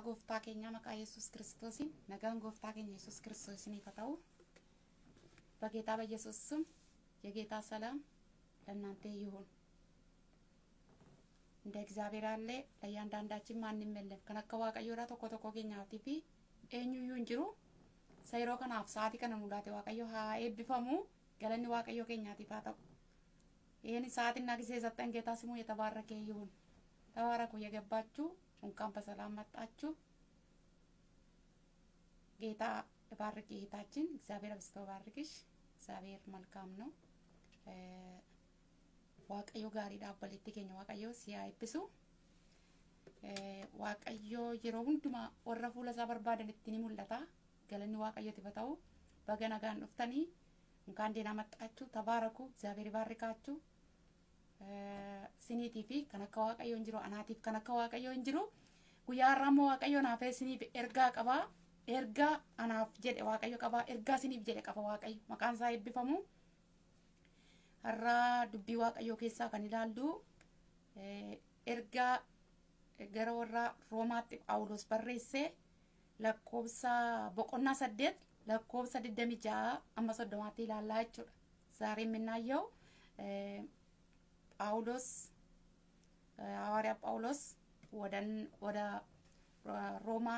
gooftaa keenyaa maqaa yesus kiristoosiin nagaan gooftaa keenya yesus kiristoosiniif haa ta'u በጌታ በኢየሱስ ስም የጌታ ሰላም ለእናንተ ይሁን። እንደ እግዚአብሔር ያለ ለእያንዳንዳችን ማንም የለም። kan akka Waaqayyoo tokko tokkoo keenyaatiif eenyuyyuu hin jiru sa'aa yeroo kanaaf sa'aatii kana nuu laate Waaqayyo haa eebbifamu galanni Waaqayyoo keenyaatiif haa ta'u ይህን ሰዓትና ጊዜ የሰጠን ጌታ ስሙ የተባረከ ይሁን። ተባረኩ። የገባችሁ እንኳን በሰላም መጣችሁ። ጌታ ባርክ እህታችን። እግዚአብሔር አብዝቶ ባርክሽ። እግዚአብሔር መልካም ነው። si haa eebbisu. Waaqayyo yeroo hundumaa warra fuula isaa barbaadanitti ni mul'ata. Galanni waaqayyooti haa ta'u baga nagaan dhuftanii እንኳን ደህና መጣችሁ። ተባረኩ። እግዚአብሔር ይባርካችሁ። siniitii fi kan akka waaqayyo hin jiru anaatiif kan akka waaqayyo hin jiru guyyaa har'aa immoo waaqayyo naaf siniif ergaa qabaa ergaa anaaf jedhe waaqayyo qabaa ergaa siniif jedhe qaba waaqayyo maqaan isaa eebbifamu har'aa dubbii waaqayyoo keessaa kan ilaallu ergaa gara warra roomaatti phaawulos barreesse lakkoobsa boqonnaa saddeet lakkoobsa digdami ja'a amma soddomaatti ilaallaa jechuudha ዛሬ የምናየው ጳውሎስ ሐዋርያ ጳውሎስ ወደ ሮማ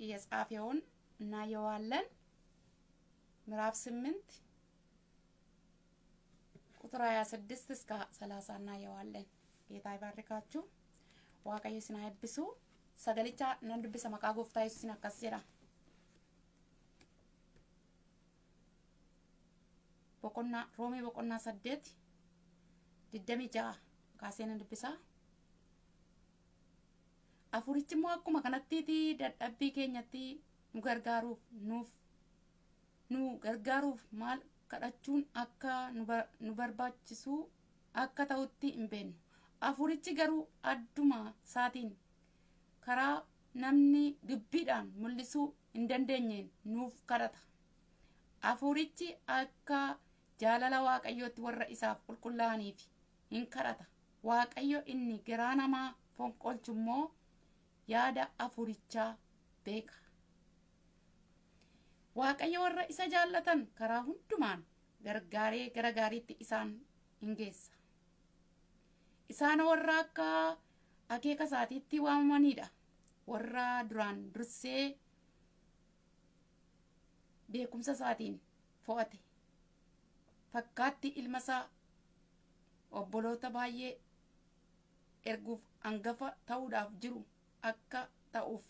የጻፈውን እናየዋለን። ምዕራፍ ስምንት ቁጥር ሀያ ስድስት እስከ ሰላሳ እናየዋለን። ጌታ ይባርካችሁ። eebbisu sagalicha nan dubbisa maqaa gooftaa yesuusin akkas jedha boqonnaa roomee boqonnaa digdami ja'a kaasee nan dubbisa afurichi immoo akkuma kanattiiti dadhabbii keenyatti nu gargaaruuf nuuf nu gargaaruuf maal kadhachuun akka nu barbaachisu akka ta'utti hin beeknu. Afurichi garuu adduma isaatiin karaa namni dubbiidhaan mul'isuu hin dandeenyeen nuuf kadhata. Afurichi akka jaalala waaqayyootti warra isaaf qulqullaa'aniif hin kadhata waaqayyo inni garaa namaa fonqolchu immoo yaada afurichaa beeka waaqayyo warra isa jaallatan karaa hundumaan gargaaree gara gaariitti isaan hin geessa isaan warra akka akeeka isaatiitti waamamanidha warra duraan dursee beekumsa isaatiin fo'ate fakkaatti ilma isaa obboloota baay'ee erguuf hangafa ta'uudhaaf jiru akka ta'uuf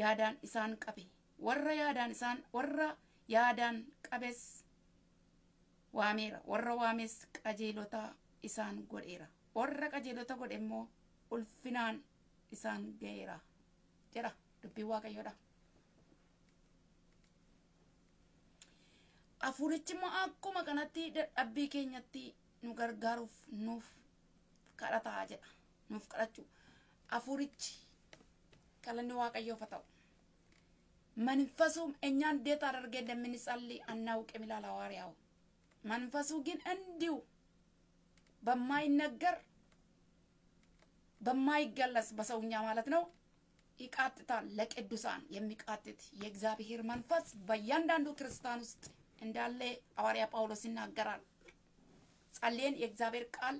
yaadaan isaan qabe. Warra yaadaan isaan warra yaadaan qabes waameera. Warra waames qajeelota isaan godheera. Warra qajeelota godhe immoo ulfinaan isaan ga'eera jedha dubbiin waaqayyoodha. afurichi immoo akkuma kanatti dadhabbii keenyatti nu gargaaruuf nuuf kadhataa jedha. Nuuf kadhachuu. Afurichi qalanni waaqayyoof haa ta'u. መንፈሱም እኛ እንዴት አድርገ እንደምንጸልይ አናውቅም ይላል ሐዋርያው። መንፈሱ ግን እንዲሁ በማይነገር በማይገለጽ በሰውኛ ማለት ነው ይቃጥታል። ለቅዱሳን የሚቃጥት የእግዚአብሔር መንፈስ በእያንዳንዱ ክርስቲያን ውስጥ እንዳለ ሐዋርያ ጳውሎስ ይናገራል። ጸልየን የእግዚአብሔር ቃል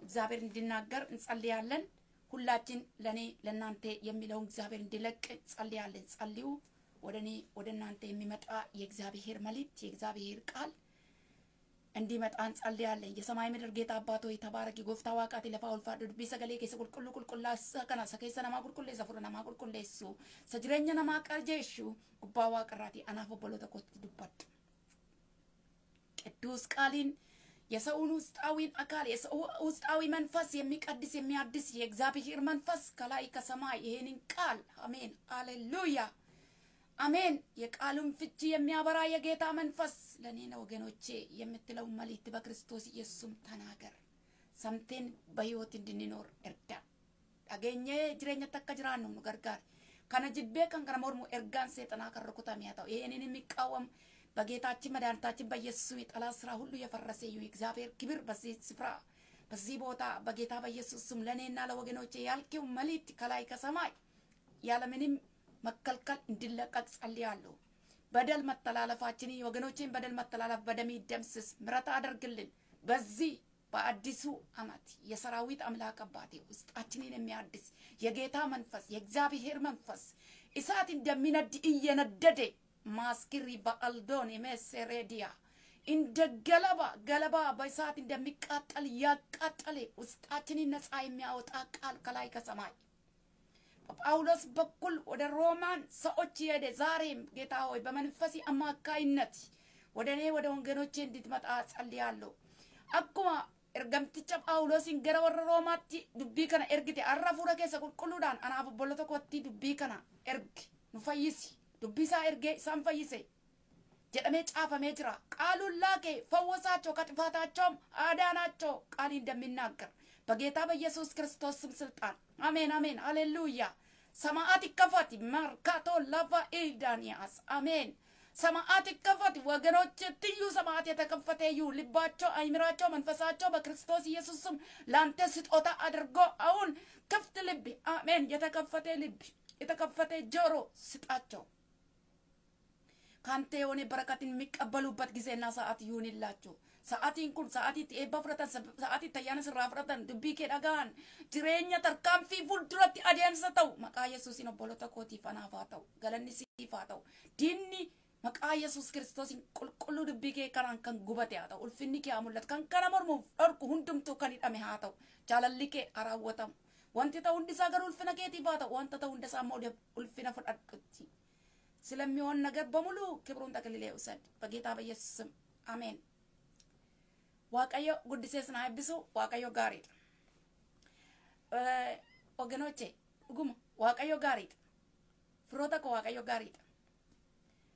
እግዚአብሔር እንዲናገር እንጸልያለን። ሁላችን ለእኔ ለእናንተ የሚለውን እግዚአብሔር እንዲለቅ ጸልያለን። ጸልዩ። ወደ እኔ ወደ እናንተ የሚመጣ የእግዚአብሔር መልእክት የእግዚአብሔር ቃል እንዲመጣ እንጸልያለን። የሰማይ ምድር ጌታ አባት ሆይ ጎፍታ ዋቃት ለፋ ኡልፋ ዱቢ ሰገሌ ኬሰ ቁልቁሉ ቁልቁላሳ ከና ሰኬሰ ነማ ቁልቁሌሰ ፉረ ነማ ቁልቁሌሱ ሰጅረኛ ነማ ቀርጀሹ ጉባ ዋቅራቲ አናፍ ቦሎ ተኮት ዱባት ቅዱስ ቃሊን የሰውን ውስጣዊን አካል ውስጣዊ መንፈስ የሚቀድስ የሚያድስ የእግዚአብሔር መንፈስ ከላይ ከሰማይ ይሄንን ቃል አሜን፣ አሌሉያ፣ አሜን። የቃሉን ፍቺ የሚያበራ የጌታ መንፈስ ለእኔ ነው ወገኖቼ የምትለውን መልእክት በክርስቶስ ኢየሱስም ተናገር። ሰምቴን በህይወት እንድንኖር እርዳ። ዳገኘ ጅሬኛ ተከ ነው ገርጋር ከነ ጅቤ ከን ከነ ሴጠና ከረኩታ ሚያታው ይሄንን የሚቃወም በጌታችን መድኃኒታችን በኢየሱስ የጠላት ስራ ሁሉ የፈረሰ ይሁ እግዚአብሔር ክብር በዚህ ስፍራ በዚህ ቦታ በጌታ በኢየሱስ ስም ለእኔና ለወገኖቼ ያልኪው መልእክት ከላይ ከሰማይ ያለምንም መከልከል እንዲለቀቅ ጸልያለሁ። በደል መተላለፋችን የወገኖችን በደል መተላለፍ በደም ደምስስ፣ ምሕረት አድርግልን። በዚህ በአዲሱ ዓመት የሰራዊት አምላክ አባቴ ውስጣችንን የሚያድስ የጌታ መንፈስ የእግዚአብሔር መንፈስ እሳት እንደሚነድ እየነደደ ማስኪሪ በአልዶን የሜሴሬዲያ እንደ ገለባ ገለባ በእሳት እንደሚቃጠል ያቃጠለ ውስጣችንን ነፃ የሚያወጣ ቃል ከላይ ከሰማይ በጳውሎስ በኩል ወደ ሮማን ሰዎች የሄደ ዛሬም ጌታ ሆይ በመንፈስ አማካይነት ወደ እኔ ወደ ወገኖቼ እንድትመጣ ጸልያለሁ። አኩማ ergamticha phaawulosiin gara warra roomaatti dubbii kana ergite har'a fuula keessa qulqulluudhaan anaaf obboloo tokkotti dubbii kana ergi nu fayyisi Dubbii isaa ergee isaan fayyise jedhamee caafamee jira ቃሉን ላኬ ፈወሳቸው ከጥፋታቸውም አዳናቸው ቃል እንደሚናገር በጌታ በኢየሱስ ክርስቶስ ስም ስልጣን። አሜን አሜን ሃሌሉያ። ሰማዓት ይከፈት። መርካቶ ለፋ ኢልዳንያስ አሜን። ሰማዓት ይከፈት። ወገኖች፣ ትዩ ሰማዓት የተከፈተ ይሁን። ልባቸው፣ አይምራቸው፣ መንፈሳቸው በክርስቶስ ኢየሱስ ስም ለአንተ ስጦታ አድርጎ አሁን ክፍት ልብ። አሜን፣ የተከፈተ ልብ የተከፈተ ጆሮ ስጣቸው። ከአንተ የሆነ በረከትን የሚቀበሉበት ጊዜና ሰዓት ይሁንላቸው። dhaga'an jireenya tarkaanfii fuulduratti adeemsa ta'u maqaa yesuusin obbolota kootiif anaaf haa ta'u galanni siif haa ta'u diinni maqaa yesus kiristoosiin qulqulluu dubbii kee kanaan kan gubate haa ta'u ulfinni kee haa mul'atu kan kana mormuuf dhorku hundumtuu kan hidhame haa ta'u jaalalli kee haa raawwatamu wanti ta'u hundi isaa garuu ulfina keetiif haa ta'u wanta ta'u hunda isaa immoo ulfina fudhadhutti ስለሚሆን ነገር በሙሉ ክብሩን ጠቅልሌ ውሰድ በጌታ በኢየሱስ ስም አሜን። waaqayyo guddisee sinaa eebbisu waaqayyo gaariidha. Oganoche dhuguma waaqayyo gaariidha. Firoota koo waaqayyo gaariidha.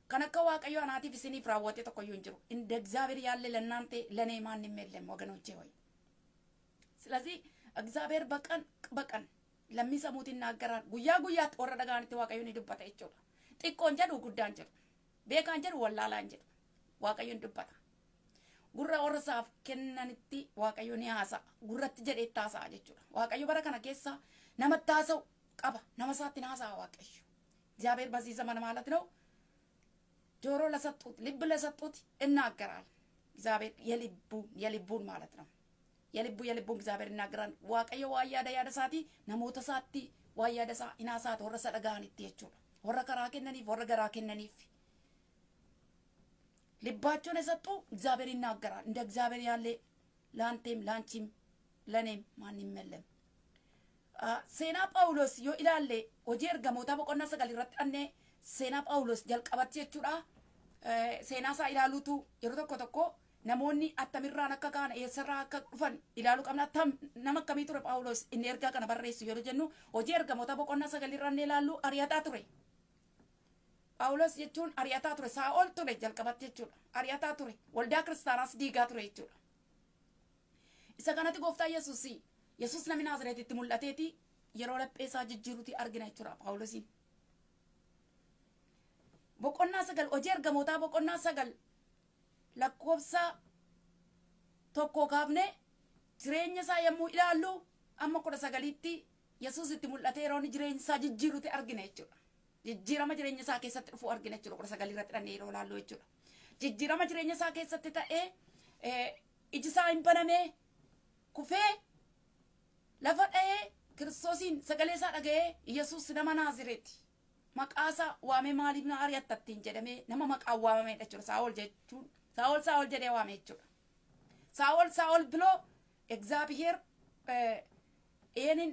Kan akka waaqayyo anaatiif isiniif raawwate tokkoyyuu hin jiru. እንደ እግዚአብሔር ያለ ለእናንተ ለእኔ ማንም የለም ወገኖቼ ሆይ። ስለዚህ እግዚአብሔር በቀን በቀን ለሚሰሙት ይናገራል። ጉያ ጉያት ወረ ደጋኒtti waaqayyoon ni dubbata jechuudha. xiqqoon jedhu guddaan jedhu beekaan jedhu wallaalaan jedhu waaqayyoon dubbata. gurra warra isaaf kennanitti waaqayyo ni haasa'a gurratti jedhee haasa'a jechuudha waaqayyo bara kana keessa namatti haasa'u qaba nama isaatti ni haasa'a waaqayyo እግዚአብሔር በዚህ ዘመን ማለት ነው ጆሮ ለሰጡት ልብ ለሰጡት እናገራል እግዚአብሔር የልቡ የልቡን ማለት ነው የልቡ የልቡን እግዚአብሔር ይናገራል waa yaada yaada isaati namoota isaatti waa yaada isaa inaasaati warra karaa kennaniif warra garaa kennaniif ልባቸውን የሰጡ እግዚአብሔር ይናገራል። እንደ እግዚአብሔር ያለ ለአንቴም ለአንቺም ለእኔም ማንም የለም። ሴና ጳውሎስ ዮ ኢላሌ ሆጂ ኤርጋሞታ ቦቆና ሰጋል dhannee seenaa ጳውሎስ ilaaluutu yeroo tokko tokko namoonni attamirraan akka kaan eessarraa akka dhufan ilaaluu qabna. Attam nama akkamii ture ጳውሎስ inni ergaa kana barreessu yeroo jennu hojii ergamoota boqonnaa sagalirraan ilaallu ari'ataa ture. Phaawulos jechuun ari'ataa ture saa'ol ture jalqabatti jechuudha ari'ataa ture waldaa kiristaanaas diigaa ture jechuudha isa kanatti gooftaa yesuus yesuus namni naazireetitti mul'ateeti yeroo laphee isaa jijjiiruuti argina jechuudha phaawulosiin boqonnaa sagal hojii ergamootaa boqonnaa sagal lakkoofsa tokko kaafne jireenya isaa yommuu ilaallu amma kudha sagaliitti yesuus itti mul'atee yeroo jireenya isaa jijjiiruuti argina jechuudha jijjiirama jireenya isaa keessatti dhufu argina jechuudha kudha sagalii irratti dhannee yeroo ilaallu jechuudha jijjiirama jireenya isaa keessatti ta'ee iji isaa hin banamee kufee lafa dha'ee kiristoosiin sagalee isaa dhaga'ee yesuus nama naazireeti maqaa waamee maaliif na ari'attattiin jedhamee nama maqaan waamamedha jechuudha saa'ol jechuun saa'ol saa'ol jedhee waame jechuudha saa'ol saa'ol ብሎ እግዚአብሔር ይህንን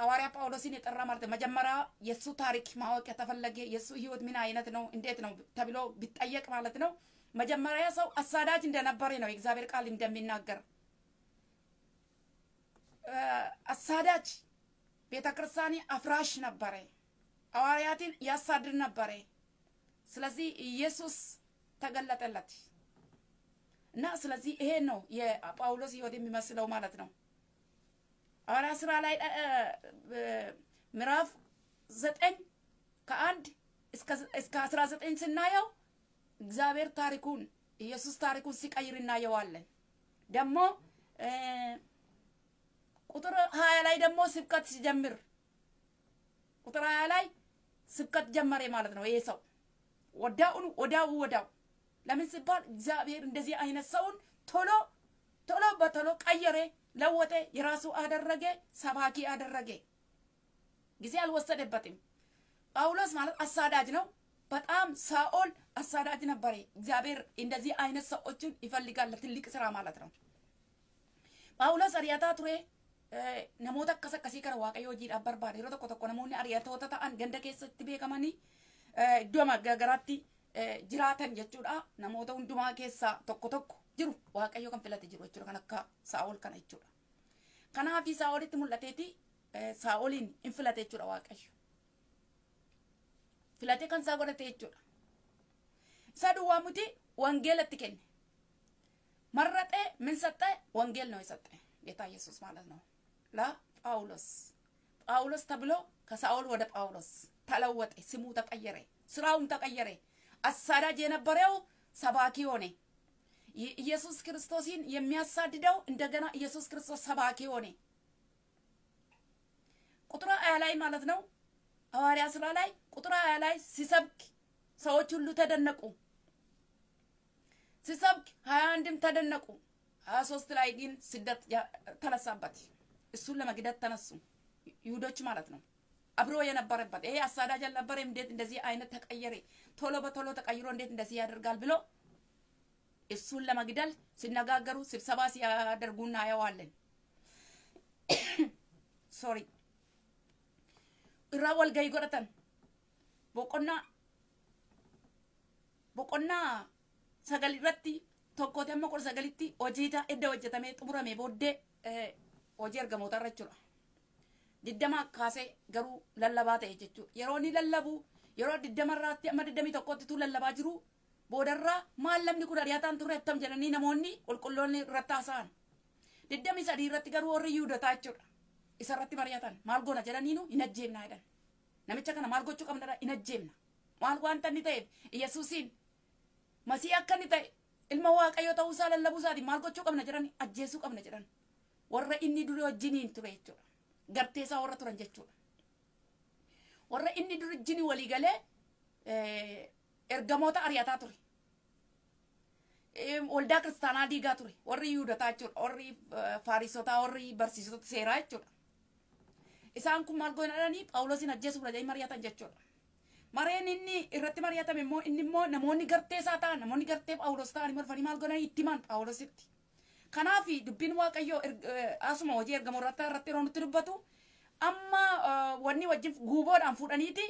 ሐዋርያ ጳውሎስን የጠራ ማለት መጀመሪያ የእሱ ታሪክ ማወቅ የተፈለገ የእሱ ህይወት ምን አይነት ነው እንዴት ነው ተብሎ ቢጠየቅ ማለት ነው መጀመሪያ ሰው አሳዳጅ እንደነበረ ነው የእግዚአብሔር ቃል እንደሚናገር አሳዳጅ ቤተ ክርስቲያን አፍራሽ ነበረ። ሐዋርያትን ያሳድድ ነበረ። ስለዚህ ኢየሱስ ተገለጠለት እና ስለዚህ ይሄ ነው የጳውሎስ ህይወት የሚመስለው ማለት ነው። ሐዋርያ ስራ ላይ ምዕራፍ ዘጠኝ ከአንድ እስከ አስራ ዘጠኝ ስናየው እግዚአብሔር ታሪኩን ኢየሱስ ታሪኩን ሲቀይር እናየዋለን። ደግሞ ላይ ደግሞ ስብከት ሲጀምር ቁጥር ሀያ ላይ ስብከት ጀመረ ማለት ነው። ይሄ ሰው ወዳውኑ ወዳው ወዳው ለምን ሲባል እግዚአብሔር እንደዚህ አይነት ሰውን ቶሎ ቶሎ በቶሎ ቀየረ፣ ለወጠ፣ የራሱ አደረገ፣ ሰባኪ አደረገ። ጊዜ አልወሰደበትም። ጳውሎስ ማለት አሳዳጅ ነው። በጣም ሳኦል አሳዳጅ ነበረ። እግዚአብሔር እንደዚህ አይነት ሰዎችን ይፈልጋል ለትልቅ ስራ ማለት ነው። ጳውሎስ አሪያታ ቱሬ namoota akkas akkasii kana waaqayyo hojiidhaaf barbaade yeroo tokko tokko namoonni ari'atoota ta'an ganda keessatti beekamanii iddoo garaagaraatti jiraatan jechuudha. Namoota hundumaa keessaa tokko tokko jiru waaqayyo kan filate jiru jechuudha kan akka saa'ol kana jechuudha. Kanaaf saa'olitti mul'ateeti saa'oliin hin filate jechuudha waaqayyo. Filatee kan isaa godhate jechuudha. Isa duwwaa muti wangeelatti kenne. Marraxee min saxxee wangeel ነው የሰጠ ጌታ ኢየሱስ ማለት ነው ለጳውሎስ ጳውሎስ ተብሎ ከሳኦል ወደ ጳውሎስ ተለወጠ። ስሙ ተቀየረ፣ ስራውም ተቀየረ። አሳዳጅ የነበረው ሰባኪ ሆነ። ኢየሱስ ክርስቶስን የሚያሳድደው እንደገና ኢየሱስ ክርስቶስ ሰባኪ ሆነ። ቁጥር ሀያ ላይ ማለት ነው ሐዋርያ ስራ ላይ ቁጥር ሀያ ላይ ሲሰብክ ሰዎች ሁሉ ተደነቁ። ሲሰብክ ሀያ አንድም ተደነቁ። ሀያ ሶስት ላይ ግን ስደት ተነሳበት። እሱን ለመግደት ተነሱ ይሁዶች ማለት ነው። አብሮ የነበረበት ይሄ አሳዳጅ አልነበረም። እንዴት እንደዚህ አይነት ተቀየረ? ቶሎ በቶሎ ተቀይሮ እንዴት እንደዚህ ያደርጋል ብሎ እሱን ለመግደል ሲነጋገሩ ስብሰባ ሲያደርጉ እናየዋለን። ሶሪ irraa walgahii godhatan boqonnaa boqonnaa sagal irratti tokkooti amma kudha sagalitti hojiita edda hojjetamee xumurame booddee hojii ergamoota irra jechuudha. Diddama kaasee garuu lallabaa ta'e jechuudha. Yeroo inni lallabu yeroo diddama irraatti amma diddamii tokkotti tu lallabaa jiru boodarraa maal lamni kun ari'ataan turre attam jedhanii namoonni qulqulloonni irratti haasa'an. Diddamii sadii irratti garuu warri yuudotaa jechuudha. isarratti mari'atan maal goona jedhaniinu hin ajjeemna jedhan namicha kana maal gochuu qabna hin ajjeemna maal wanta inni ta'eef yesuusiin masii akka inni ta'e ilma waaqayyoo ta'uu isaa lallabuu isaatiin maal gochuu qabna jedhan ajjeesuu qabna jedhan warra inni duri wajjiniin ture jechuudha gartee isaa warra turan jechuudha warra inni duri wajjinii walii galee ergamoota ari'ataa ture waldaa kiristaanaa diigaa ture warri yuudotaa jechuudha warri faarisotaa warri barsiisota seeraa jechuudha isaan kun maal godhanii phaawulosin ajjeesuuf jedhanii mari'atan jechuudha. Mareen inni irratti mari'atame immoo inni immoo namoonni gartee isaa ta'an namoonni gartee phaawulos ta'anii marfanii maal godhanii itti himan phaawulositti. Kanaaf dubbiin waaqayyoo asuma hojii ergamoo irratti yeroo nutti dubbatu amma wanni wajjin guuboodhaan fuudhaniiti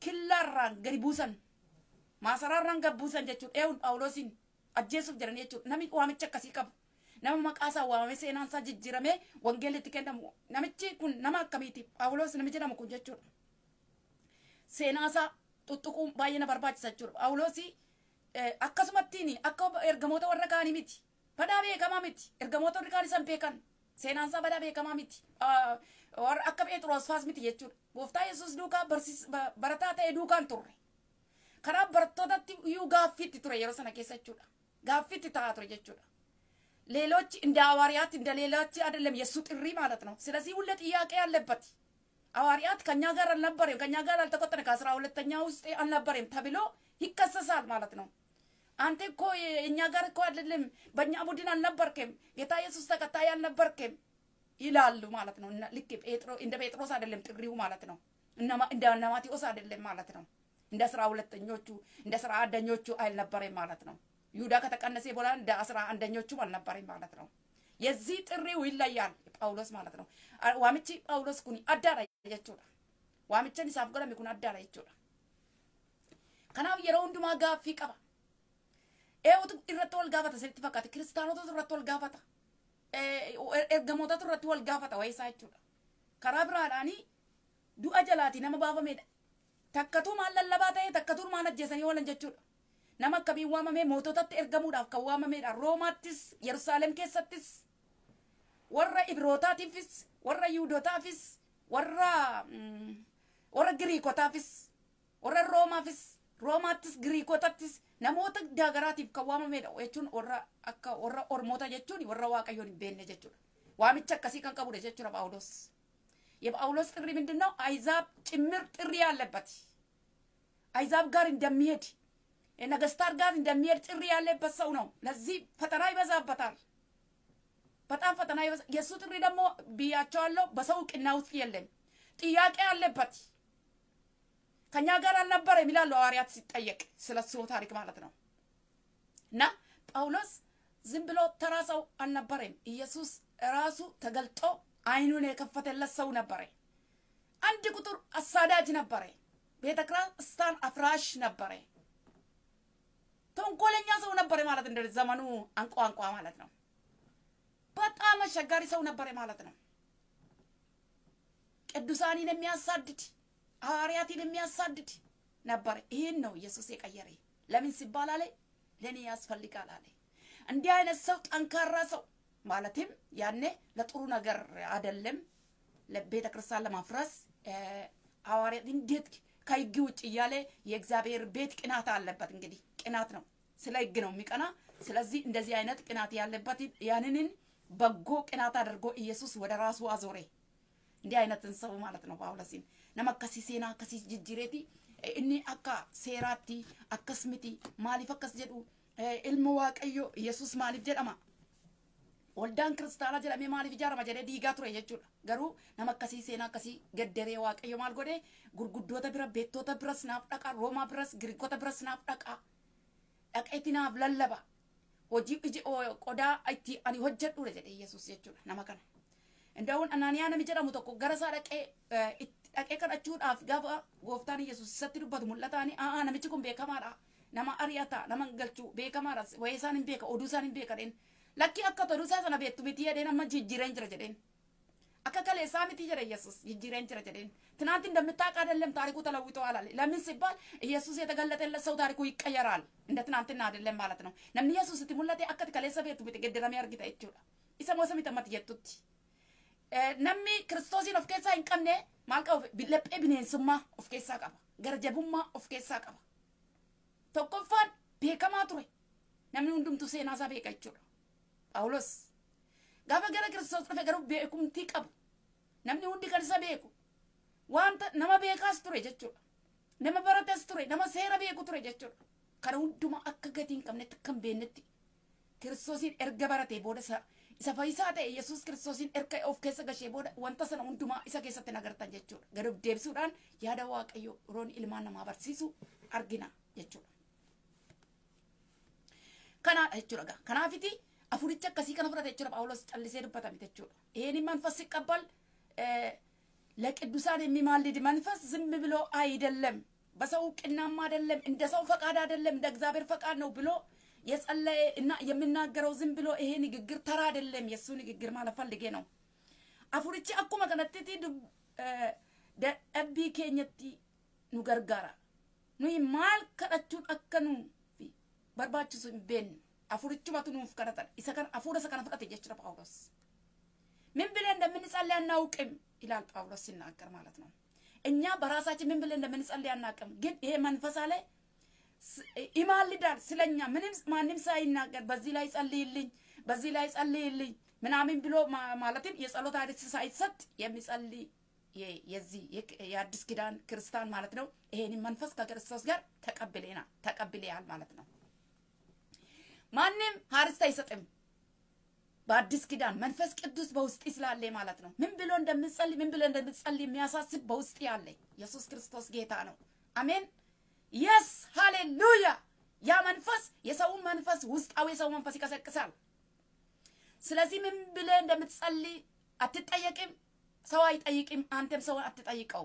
killaarraan gadi buusan maasaraarraan gad buusan jechuudha. Eewun phaawulosin ajjeesuuf jedhanii jechuudha. Namni waamicha akkasii qabu. nama maqaa isaa waamamee seenaan isaa jijjiiramee wangeelli itti kennamu namichi kun nama akkamiiti phaawulos namichi jedhamu kun jechuudha seenaa isaa tuttuquun baay'ee na barbaachisa jechuudha phaawulos akkasumattiin akka ergamoota warra kaanii miti badaa beekamaa miti ergamoota warra kaan isan beekan seenaan isaa badaa beekamaa miti akka phexros faas miti jechuudha gooftaa yesus duukaa barataa ta'e duukaan turre kanaaf barattootatti iyyuu gaaffiitti ture yeroo sana keessa jechuudha gaaffiitti ta'aa ture jechuudha ሌሎች እንደ ሐዋርያት እንደ ሌሎች አይደለም የእሱ ጥሪ ማለት ነው። ስለዚህ ሁሌ ጥያቄ አለበት። ሐዋርያት ከኛ ጋር አልነበረም፣ ከኛ ጋር አልተቆጠረ ከአስራ ሁለተኛ ውስጥ አልነበረም ተብሎ ይከሰሳል ማለት ነው። አንተ እኮ እኛ ጋር እኮ አይደለም፣ በእኛ ቡድን አልነበርክም፣ ጌታ ኢየሱስ ተከታይ አልነበርክም ይላሉ ማለት ነው። ልክ እንደ ጴጥሮስ አይደለም ጥሪው ማለት ነው። እንደ ማቴዎስ አይደለም ማለት ነው። እንደ አስራ ሁለተኞቹ እንደ አስራ አንደኞቹ አልነበረም ማለት ነው። ይሁዳ ከተቀነሰ በኋላ እንደ አስራ አንደኞቹም አልነበረም ማለት ነው። የዚህ ጥሪው ይለያል ጳውሎስ ማለት ነው። ዋምቺ ጳውሎስ ኩኒ አዳራ. Kanaaf yeroo hundumaa gaaffii qaba. Eewutu irratti wal gaafata sirriitti fakkaata. Kiristaanotatu irratti wal gaafata. Ergamootatu irratti wal gaafata wayisaa jechuudha. Karaa biraadhaanii du'a jalaati nama baafamedha. Takkatuu maal lallabaa ta'e takkatuu maal ajjeesanii oolan jechuudha. nama akkamiin waamamee moototatti ergamuudhaaf kan waamamedha. Roomaattis, Yerusaalem keessattis, warra Ibrootaatiifis, warra Yihuudootaafis, warra warra Giriikotaafis, warra Roomaafis, Roomaattis, Giriikotattis namoota daagaraatiif kan waamamedha jechuun warra akka warra Ormoota jechuun warra Waaqayyoon hin beekne jechuudha. Waamicha akkasii kan qabudha jechuudha Phaawulos. የጳውሎስ ጥሪ ምንድን ነው? አይዛብ ጭምር ጥሪ ያለበት አይዛብ ጋር እንደሚሄድ የነገስታት ጋር እንደሚሄድ ጥሪ ያለበት ሰው ነው። ለዚህ ፈተና ይበዛበታል። በጣም ፈተና ይበዛ። የእሱ ጥሪ ደግሞ ብያቸዋለሁ፣ በሰው እውቅና ውስጥ የለም። ጥያቄ አለበት። ከኛ ጋር አልነበረም ይላሉ ሐዋርያት ሲጠየቅ ስለ እሱ ታሪክ ማለት ነው። እና ጳውሎስ ዝም ብሎ ተራ ሰው አልነበረም። ኢየሱስ ራሱ ተገልጦ አይኑን የከፈተለት ሰው ነበረ። አንድ ቁጥር አሳዳጅ ነበረ። ቤተ ክርስቲያን አፍራሽ ነበረ። ተንኮለኛ ሰው ነበረ ማለት እንደ ዘመኑ አንቋንቋ ማለት ነው። በጣም አስቸጋሪ ሰው ነበረ ማለት ነው። ቅዱሳንን የሚያሳድድ ሐዋርያትን የሚያሳድድ ነበረ። ይህን ነው ኢየሱስ የቀየረ። ለምን ሲባል አለ ለእኔ ያስፈልጋል አለ። እንዲህ አይነት ሰው ጠንካራ ሰው ማለትም ያኔ ለጥሩ ነገር አይደለም ለቤተ ክርስቲያን ለማፍረስ ሐዋርያት እንዴት ከህግ ውጭ እያለ የእግዚአብሔር ቤት ቅናት አለበት። እንግዲህ ቅናት ነው፣ ስለ ህግ ነው የሚቀና። ስለዚህ እንደዚህ አይነት ቅናት ያለበት ያንንን በጎ ቅናት አድርጎ ኢየሱስ ወደ ራሱ አዞሬ። እንዲህ አይነትን ሰው ማለት ነው ጳውሎስን ነመ አከሲ ሴና አከሲ ጅጅሬቲ akka seeraatti akkas miti maaliif akkas jedhu ilma waaqayyo yesus maaliif jedhama waldaan kiristaanaa jedhamee maaliif ijaarama jedhee diigaa ture jechuudha garuu nama akkasii seenaa akkasii gaddaree waaqayyo maal godhee gurguddoota bira beektoota biras naaf dhaqa roomaa biras giriikota biras naaf dhaqa dhaqeeti naaf lallaba hojii qodaa itti ani hojjedhuudha jedhee yesus jechuudha nama kana እንደውን አናንያ ነሚ jedhamu tokko gara isaa dhaqee dhaqee kadhachuudhaaf gaafa gooftaan yesus isatti dubbatu mul'ataani aa namichi kun beekamaadha nama ari'ata nama galchu beekamaadha wayii isaan hin beeka oduu isaan hin beeka dheen lakki akka oduu isaa sana beektu miti jedheen amma jijjiireen jira jedheen akka kaleessaa miti jedhe yesus jijjiireen jira jedheen ትናንት እንደምታውቅ አይደለም ታሪኩ ተለውጠዋል አለ ለምን ሲባል ኢየሱስ የተገለጠለት ሰው ታሪኩ ይቀየራል እንደ ትናንትና አይደለም ማለት ነው ነምኒ ኢየሱስ ሙላቴ አከት ከሌሰ ቤቱ ቤት ገደረሜ አርጊታ jechuudha isa moosa mitamatti jettutti namni kiristoosiin of keessaa hin qabne maal qaba laphee bineensummaa of keessaa qaba garjabummaa of keessaa qaba tokkoffaan beekamaa ture namni hundumtu seenaa isaa beeka jechuudha phaawulos gaafa gara kiristoos dhufe garuu beekumtii qabu namni hundi kan isa beeku wanta nama beekaas ture jechuudha nama barates ture nama seera beeku ture jechuudha kana hunduma akka gatii hin qabnetti akka hin beeknetti kiristoosiin erga baratee booda isa fayyisaa ta'e yesus kiristoosiin erga of keessa gashee booda wanta sana hundumaa isa keessatti nagartan jechuudha gadi deebisuudhaan yaada waaqayyo roon ilmaan namaa barsiisu argina jechuudha. Kana jechuudha kanaafiti afuricha akkasii kana fudhate jechuudha Phaawulos callisee dubbatame jechuudha. ይህን መንፈስ ሲቀበል ለቅዱሳን የሚማልድ መንፈስ ዝም ብሎ አይደለም፣ በሰው ቅናማ አይደለም፣ እንደ ሰው ፈቃድ አይደለም፣ እንደ እግዚአብሔር ፈቃድ ነው ብሎ የጸለየ እና የሚናገረው ዝም ብሎ ይሄ ንግግር ተራ አይደለም። የእሱ ንግግር ማለት ፈልጌ ነው። አፉርቺ አኩመ ከነትቲ ደደቢ ኬኘቲ ኑ ገርጋራ ኑይ ማል ከደቹን አከኑ በርባችሱ ቤን ከነተን ኢሰ ከን አፉረ ሰ ከነ ፍጠት ጀችረ ጳውሎስ ምን ብለን እንደምንጸልይ አናውቅም ይላል ጳውሎስ ሲናገር ማለት ነው። እኛ በራሳችን ምን ብለን እንደምንጸልይ አናውቅም፣ ግን ይሄ መንፈሳ ላይ ይማልዳል ስለኛ ምንም ማንም ሳይናገር በዚህ ላይ ጸልይልኝ በዚህ ላይ ጸልይልኝ ምናምን ብሎ ማለትም የጸሎት አዲስ ሳይሰጥ የሚጸልይ የዚህ የአዲስ ኪዳን ክርስቲያን ማለት ነው። ይሄንን መንፈስ ከክርስቶስ ጋር ተቀብሌና ተቀብሌያል ማለት ነው። ማንም ሀርስት አይሰጥም። በአዲስ ኪዳን መንፈስ ቅዱስ በውስጥ ስላለ ማለት ነው። ምን ብሎ እንደምጸልይ ምን ብሎ እንደምጸልይ የሚያሳስብ በውስጥ ያለ ኢየሱስ ክርስቶስ ጌታ ነው። አሜን። የስ ሃሌሉያ። ያ መንፈስ የሰውን መንፈስ ውስጣዊ የሰው መንፈስ ይቀሰቅሳል። ስለዚህ ምን ብለህ እንደምትጸልይ አትጠየቅም፣ ሰው አይጠይቅም፣ አንተም ሰው አትጠይቀው።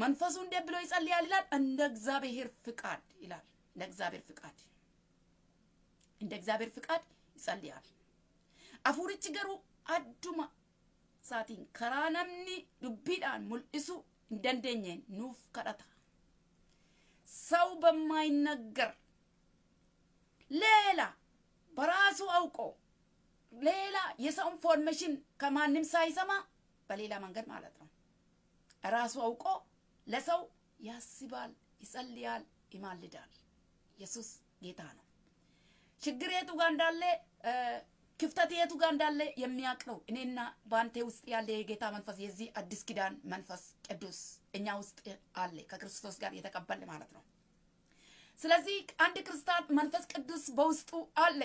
መንፈሱ እንደ ብሎ ይጸልያል ይላል። እንደ እግዚአብሔር ፍቃድ ይላል። እንደ እግዚአብሔር ፍቃድ እንደ እግዚአብሔር ፍቃድ ይጸልያል። afuurich garuu aaduma isaatiin karaa namni dubbiidhaan mul'isuu hin dandeenyeen nuuf kadhata ሰው በማይነገር ሌላ በራሱ አውቆ ሌላ የሰው information ከማንም ሳይሰማ በሌላ መንገድ ማለት ነው ራሱ አውቆ ለሰው ያስባል፣ ይጸልያል፣ ይማልዳል። ኢየሱስ ጌታ ነው። ችግር የቱ ጋር እንዳለ ክፍተት የቱ ጋር እንዳለ የሚያውቅ ነው። እኔና በአንተ ውስጥ ያለ የጌታ መንፈስ የዚህ አዲስ ኪዳን መንፈስ ቅዱስ እኛ ውስጥ አለ ከክርስቶስ ጋር የተቀበል ማለት ነው። ስለዚህ አንድ ክርስቲያን መንፈስ ቅዱስ በውስጡ አለ።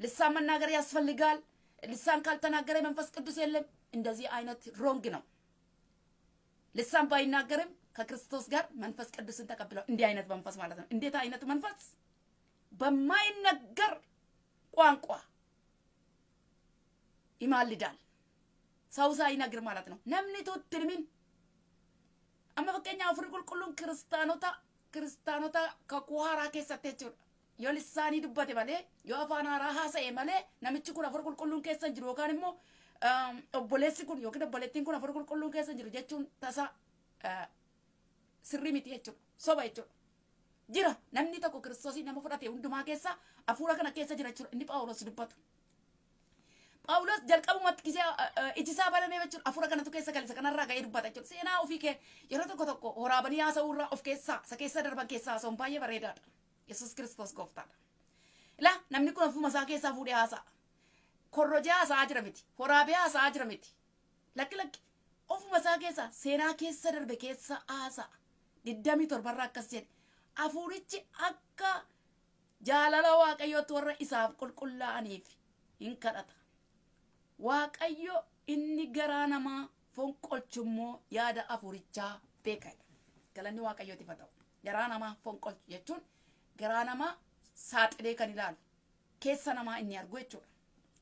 ልሳን መናገር ያስፈልጋል። ልሳን ካልተናገረ መንፈስ ቅዱስ የለም። እንደዚህ አይነት wrong ነው። ልሳን ባይናገርም ከክርስቶስ ጋር መንፈስ ቅዱስን ተቀብለው እንዲህ አይነት መንፈስ ማለት ነው። እንዴት አይነት መንፈስ? በማይነገር ቋንቋ ይማልዳል። ሰው ሳይነግር ማለት ነው። namni utuu itti hin himin akka afuurri qulqulluun kiristaanota ክርስታኖታ ከኩሃራ keessatti jechuudha yoo lisaanii dubbate malee yoo afaan haaraa haasa'e malee namichi kun obboleessi kun yookiin obboleettiin kun afur qulqulluun keessa jiru jechuun tasa sirrii miti jechuudha soba jechuudha jira namni tokko kiristoosii nama fudhate hundumaa keessa hafuura kana keessa jira jechuudha inni phaawulos dubbatu. Phaawulos jalqabumatti gisee ijisaa banamee jechuudha hafuura kanatu keessa galisa kanarraa ga'ee dubbata jechuudha seenaa ofii kee yeroo tokko tokko waraabanii haasa'uu irraa of keessaa isa keessa darban keessaa haasa'uun baay'ee bareedaadha. Yesuus kiristoos gooftaadha. Ilaa namni kun ofuma isaa keessaa fuudhee haasa'a. Korrojee haasa'aa jira miti. Waraabee haasa'aa jira miti. Lakki lakki ofuma isaa keessaa seenaa keessa darbe keessa haasa'a. Digdamii torbarraa akkas jedhe. Hafuurichi akka jaalala waaqayyootti warra isaaf qulqullaa'aniif hin kadhata. Waaqayyo inni garaa namaa fonqolchummoo yaada hafuurichaa beekadha. Galanni waaqayyootiif haa ta'u. Garaa namaa fonqolchu jechuun garaa namaa saaxilee kan ilaalu keessa namaa inni argu jechuudha.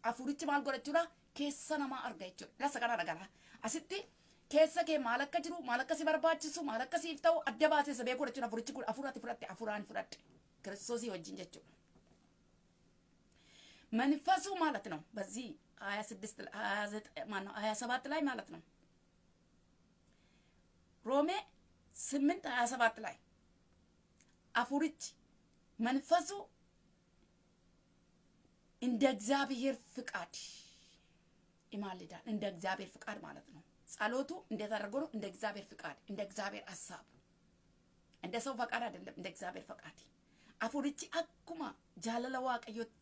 Hafuurichi maal godha jechuudha? Keessa namaa arga jechuudha. Lasa kana dhagala. Asitti keessa kee maal akka jiru maal akka si barbaachisu maal akka siif ta'u adda baasee isa beekuu jechuudha. Hafuurichi kun hafuurati fudhatte hafuuraan fudhatte kiristoosii wajjin jechuudha. መንፈሱ ማለት ነው። በዚህ ሀያ ስድስት ማነው ሀያ ሰባት ላይ ማለት ነው። ሮሜ ስምንት ሀያ ሰባት ላይ አፉሪች መንፈሱ እንደ እግዚአብሔር ፍቃድ ይማልዳል። እንደ እግዚአብሔር ፍቃድ ማለት ነው። ጸሎቱ እንዴት አድርጎ ነው? እንደ እግዚአብሔር ፍቃድ፣ እንደ እግዚአብሔር ሀሳብ፣ እንደ ሰው ፈቃድ አይደለም፣ እንደ እግዚአብሔር ፈቃድ። አፉሪቺ አኩማ ጃለለ ዋቀዮት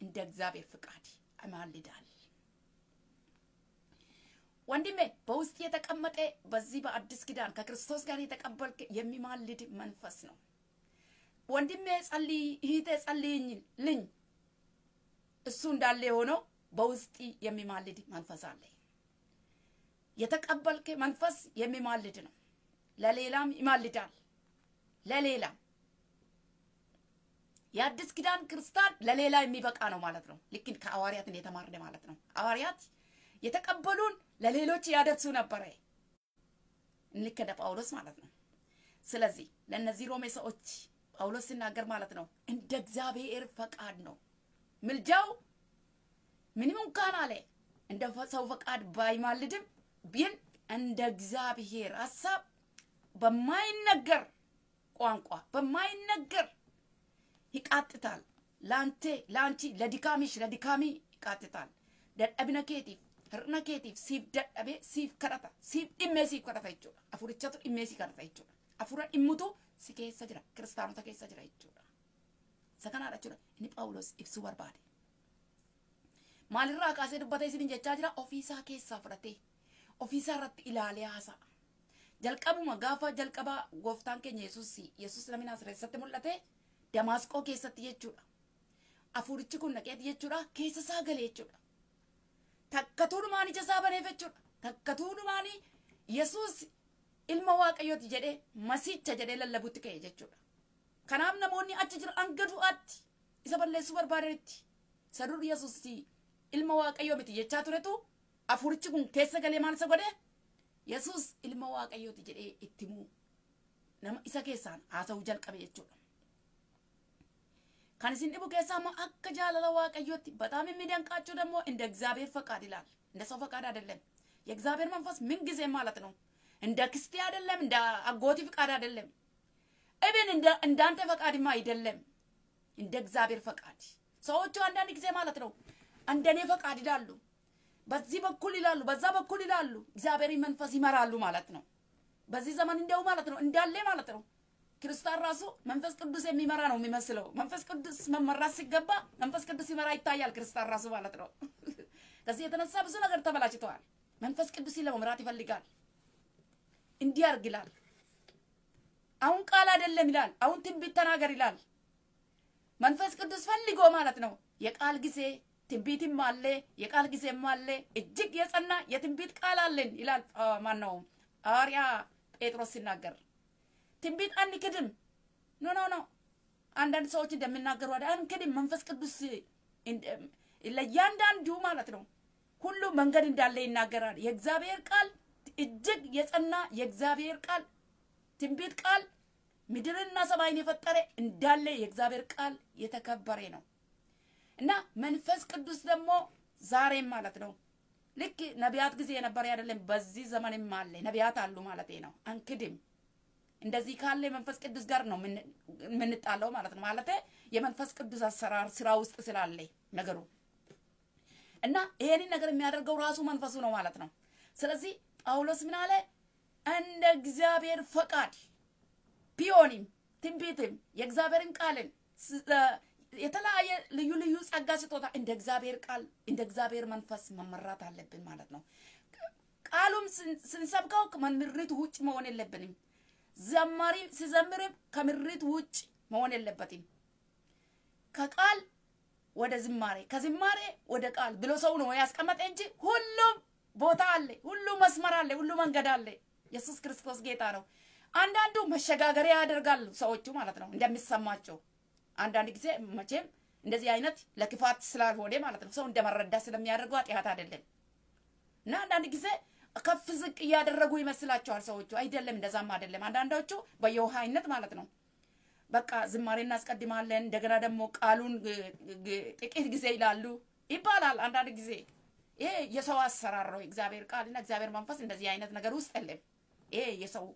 እንደ እግዚአብሔር ፍቃድ ይማልዳል። ወንድሜ በውስጥ የተቀመጠ በዚህ በአዲስ ኪዳን ከክርስቶስ ጋር የተቀበልክ የሚማልድ መንፈስ ነው። ወንድሜ ጸልይ፣ እህቴ ጸልይኝ እሱ እንዳለ የሆነው በውስጥ የሚማልድ መንፈስ አለ። የተቀበልክ መንፈስ የሚማልድ ነው። ለሌላም ይማልዳል። ለሌላም የአዲስ ኪዳን ክርስቲያን ለሌላ የሚበቃ ነው ማለት ነው። ልክ ከሐዋርያት የተማርነ ማለት ነው። ሐዋርያት የተቀበሉን ለሌሎች ያደርሱ ነበረ። ልክ እንደ ጳውሎስ ማለት ነው። ስለዚህ ለእነዚህ ሮሜ ሰዎች ጳውሎስ ሲናገር ማለት ነው እንደ እግዚአብሔር ፈቃድ ነው ምልጃው ምንም እንኳን አለ እንደ ሰው ፈቃድ ባይማልድም ግን እንደ እግዚአብሔር ሀሳብ በማይነገር ቋንቋ በማይነገር ይቃጥታል። ላንቴ ላንቺ ለድካሚሽ ለድካሚ ይቃጥታል። ደደብነ ኬቲፍ keetiif siif dadhabee siif kadhata siif dhimmee siif kadhata jechuudha afurichatu dhimmee si kadhata jechuudha afura dhimmutu si keessa jira kiristaanota keessa jira jechuudha isa kanaadha jechuudha inni phaawulos ibsuu barbaade maalirraa kaasee dubbatee isin jechaa jira ofiisaa keessaa fudhatee ofiisaa irratti ilaalee haasa'a jalqabuma gaafa jalqabaa gooftaan keenya yesus yesus namni naasreessatti mul'ate damaasqoo keessatti jechuudha afurichi kun naqeeti jechuudha keessa isaa galee jechuudha takkatuudhumaan ija isaa baneef jechuudha takkatuudhumaan yesus ilma waaqayyooti jedhee masiicha jedhee lallabutti ka'e jechuudha kanaaf namoonni achi jiran hanga du'aatti isa balleessuu barbaadanitti isa dur yesus ilma waaqayyoo miti jechaa turetu afurichi kun keessa galee maal isa godhe yesus ilma waaqayyooti jedhee itti muu nama isa keessaan haasa'uu jalqabe jechuudha. kan isin dhibu keessaa immoo akka jaalala waaqayyootti በጣም የሚደንቃችሁ ደግሞ እንደ እግዚአብሔር ፈቃድ ይላል። እንደ ሰው ፈቃድ አይደለም። የእግዚአብሔር መንፈስ ምን ጊዜ ማለት ነው እንደ ክስቴ አይደለም፣ እንደ አጎቲ ፍቃድ አይደለም። እብን እንዳንተ ፈቃድማ አይደለም፣ እንደ እግዚአብሔር ፈቃድ። ሰዎቹ አንዳንድ ጊዜ ማለት ነው እንደኔ ፈቃድ ይላሉ፣ በዚህ በኩል ይላሉ፣ በዛ በኩል ይላሉ። እግዚአብሔር መንፈስ ይመራሉ ማለት ነው። በዚህ ዘመን እንደው ማለት ነው እንዳለ ማለት ነው ክርስቲያን ራሱ መንፈስ ቅዱስ የሚመራ ነው የሚመስለው። መንፈስ ቅዱስ መመራት ሲገባ መንፈስ ቅዱስ ሲመራ ይታያል ክርስቲያን ራሱ ማለት ነው። ከዚህ የተነሳ ብዙ ነገር ተበላሽተዋል። መንፈስ ቅዱስ ለመምራት ይፈልጋል። እንዲህ ያርግ ይላል። አሁን ቃል አይደለም ይላል። አሁን ትንቢት ተናገር ይላል። መንፈስ ቅዱስ ፈልጎ ማለት ነው። የቃል ጊዜ ትንቢትም አለ፣ የቃል ጊዜም አለ። እጅግ የጸና የትንቢት ቃል አለን ይላል። ማን ነው ሐዋርያ ጴጥሮስ ሲናገር ትንቢት አንክድም። no no no አንዳንድ ሰዎች እንደሚናገሩ አንክድም። መንፈስ ቅዱስ ለእያንዳንዱ ማለት ነው ሁሉ መንገድ እንዳለ ይናገራል። የእግዚአብሔር ቃል እጅግ የጸና የእግዚአብሔር ቃል ትንቢት ቃል ምድርና ሰማይን የፈጠረ እንዳለ የእግዚአብሔር ቃል የተከበረ ነው እና መንፈስ ቅዱስ ደግሞ ዛሬም ማለት ነው ልክ ነቢያት ጊዜ የነበረ አይደለም። በዚህ ዘመንም አለ ነቢያት አሉ ማለት ነው። አንክድም እንደዚህ ካለ መንፈስ ቅዱስ ጋር ነው የምንጣለው ማለት ነው። ማለት የመንፈስ ቅዱስ አሰራር ስራ ውስጥ ስላለ ነገሩ እና ይሄንን ነገር የሚያደርገው ራሱ መንፈሱ ነው ማለት ነው። ስለዚህ ጳውሎስ ምን አለ? እንደ እግዚአብሔር ፈቃድ ቢሆንም ትንቢትም የእግዚአብሔርን ቃልን የተለያየ ልዩ ልዩ ጸጋ ስጦታ እንደ እግዚአብሔር ቃል እንደ እግዚአብሔር መንፈስ መመራት አለብን ማለት ነው። ቃሉም ስንሰብከው ከምሪቱ ውጭ መሆን የለብንም። ዘማሪ ሲዘምርም ከምሪት ውጭ መሆን የለበትም። ከቃል ወደ ዝማሬ ከዝማሬ ወደ ቃል ብሎ ሰው ነው ያስቀመጠ እንጂ ሁሉም ቦታ አለ፣ ሁሉ መስመር አለ፣ ሁሉ መንገድ አለ። ኢየሱስ ክርስቶስ ጌታ ነው። አንዳንዱ መሸጋገሪያ ያደርጋሉ ሰዎቹ ማለት ነው እንደሚሰማቸው። አንዳንድ ጊዜ መቼም እንደዚህ አይነት ለክፋት ስላልሆነ ማለት ነው ሰው እንደመረዳት ስለሚያደርገው ኃጢአት አይደለም እና አንዳንድ ጊዜ ከፍ ዝቅ እያደረጉ ይመስላቸዋል ሰዎቹ። አይደለም፣ እንደዛም አይደለም። አንዳንዶቹ በየውሃይነት ማለት ነው በቃ ዝማሬ እናስቀድማለን፣ እንደገና ደግሞ ቃሉን ጥቂት ጊዜ ይላሉ ይባላል። አንዳንድ ጊዜ ይሄ የሰው አሰራር ነው። እግዚአብሔር ቃልና እግዚአብሔር መንፈስ እንደዚህ አይነት ነገር ውስጥ የለም። ይሄ የሰው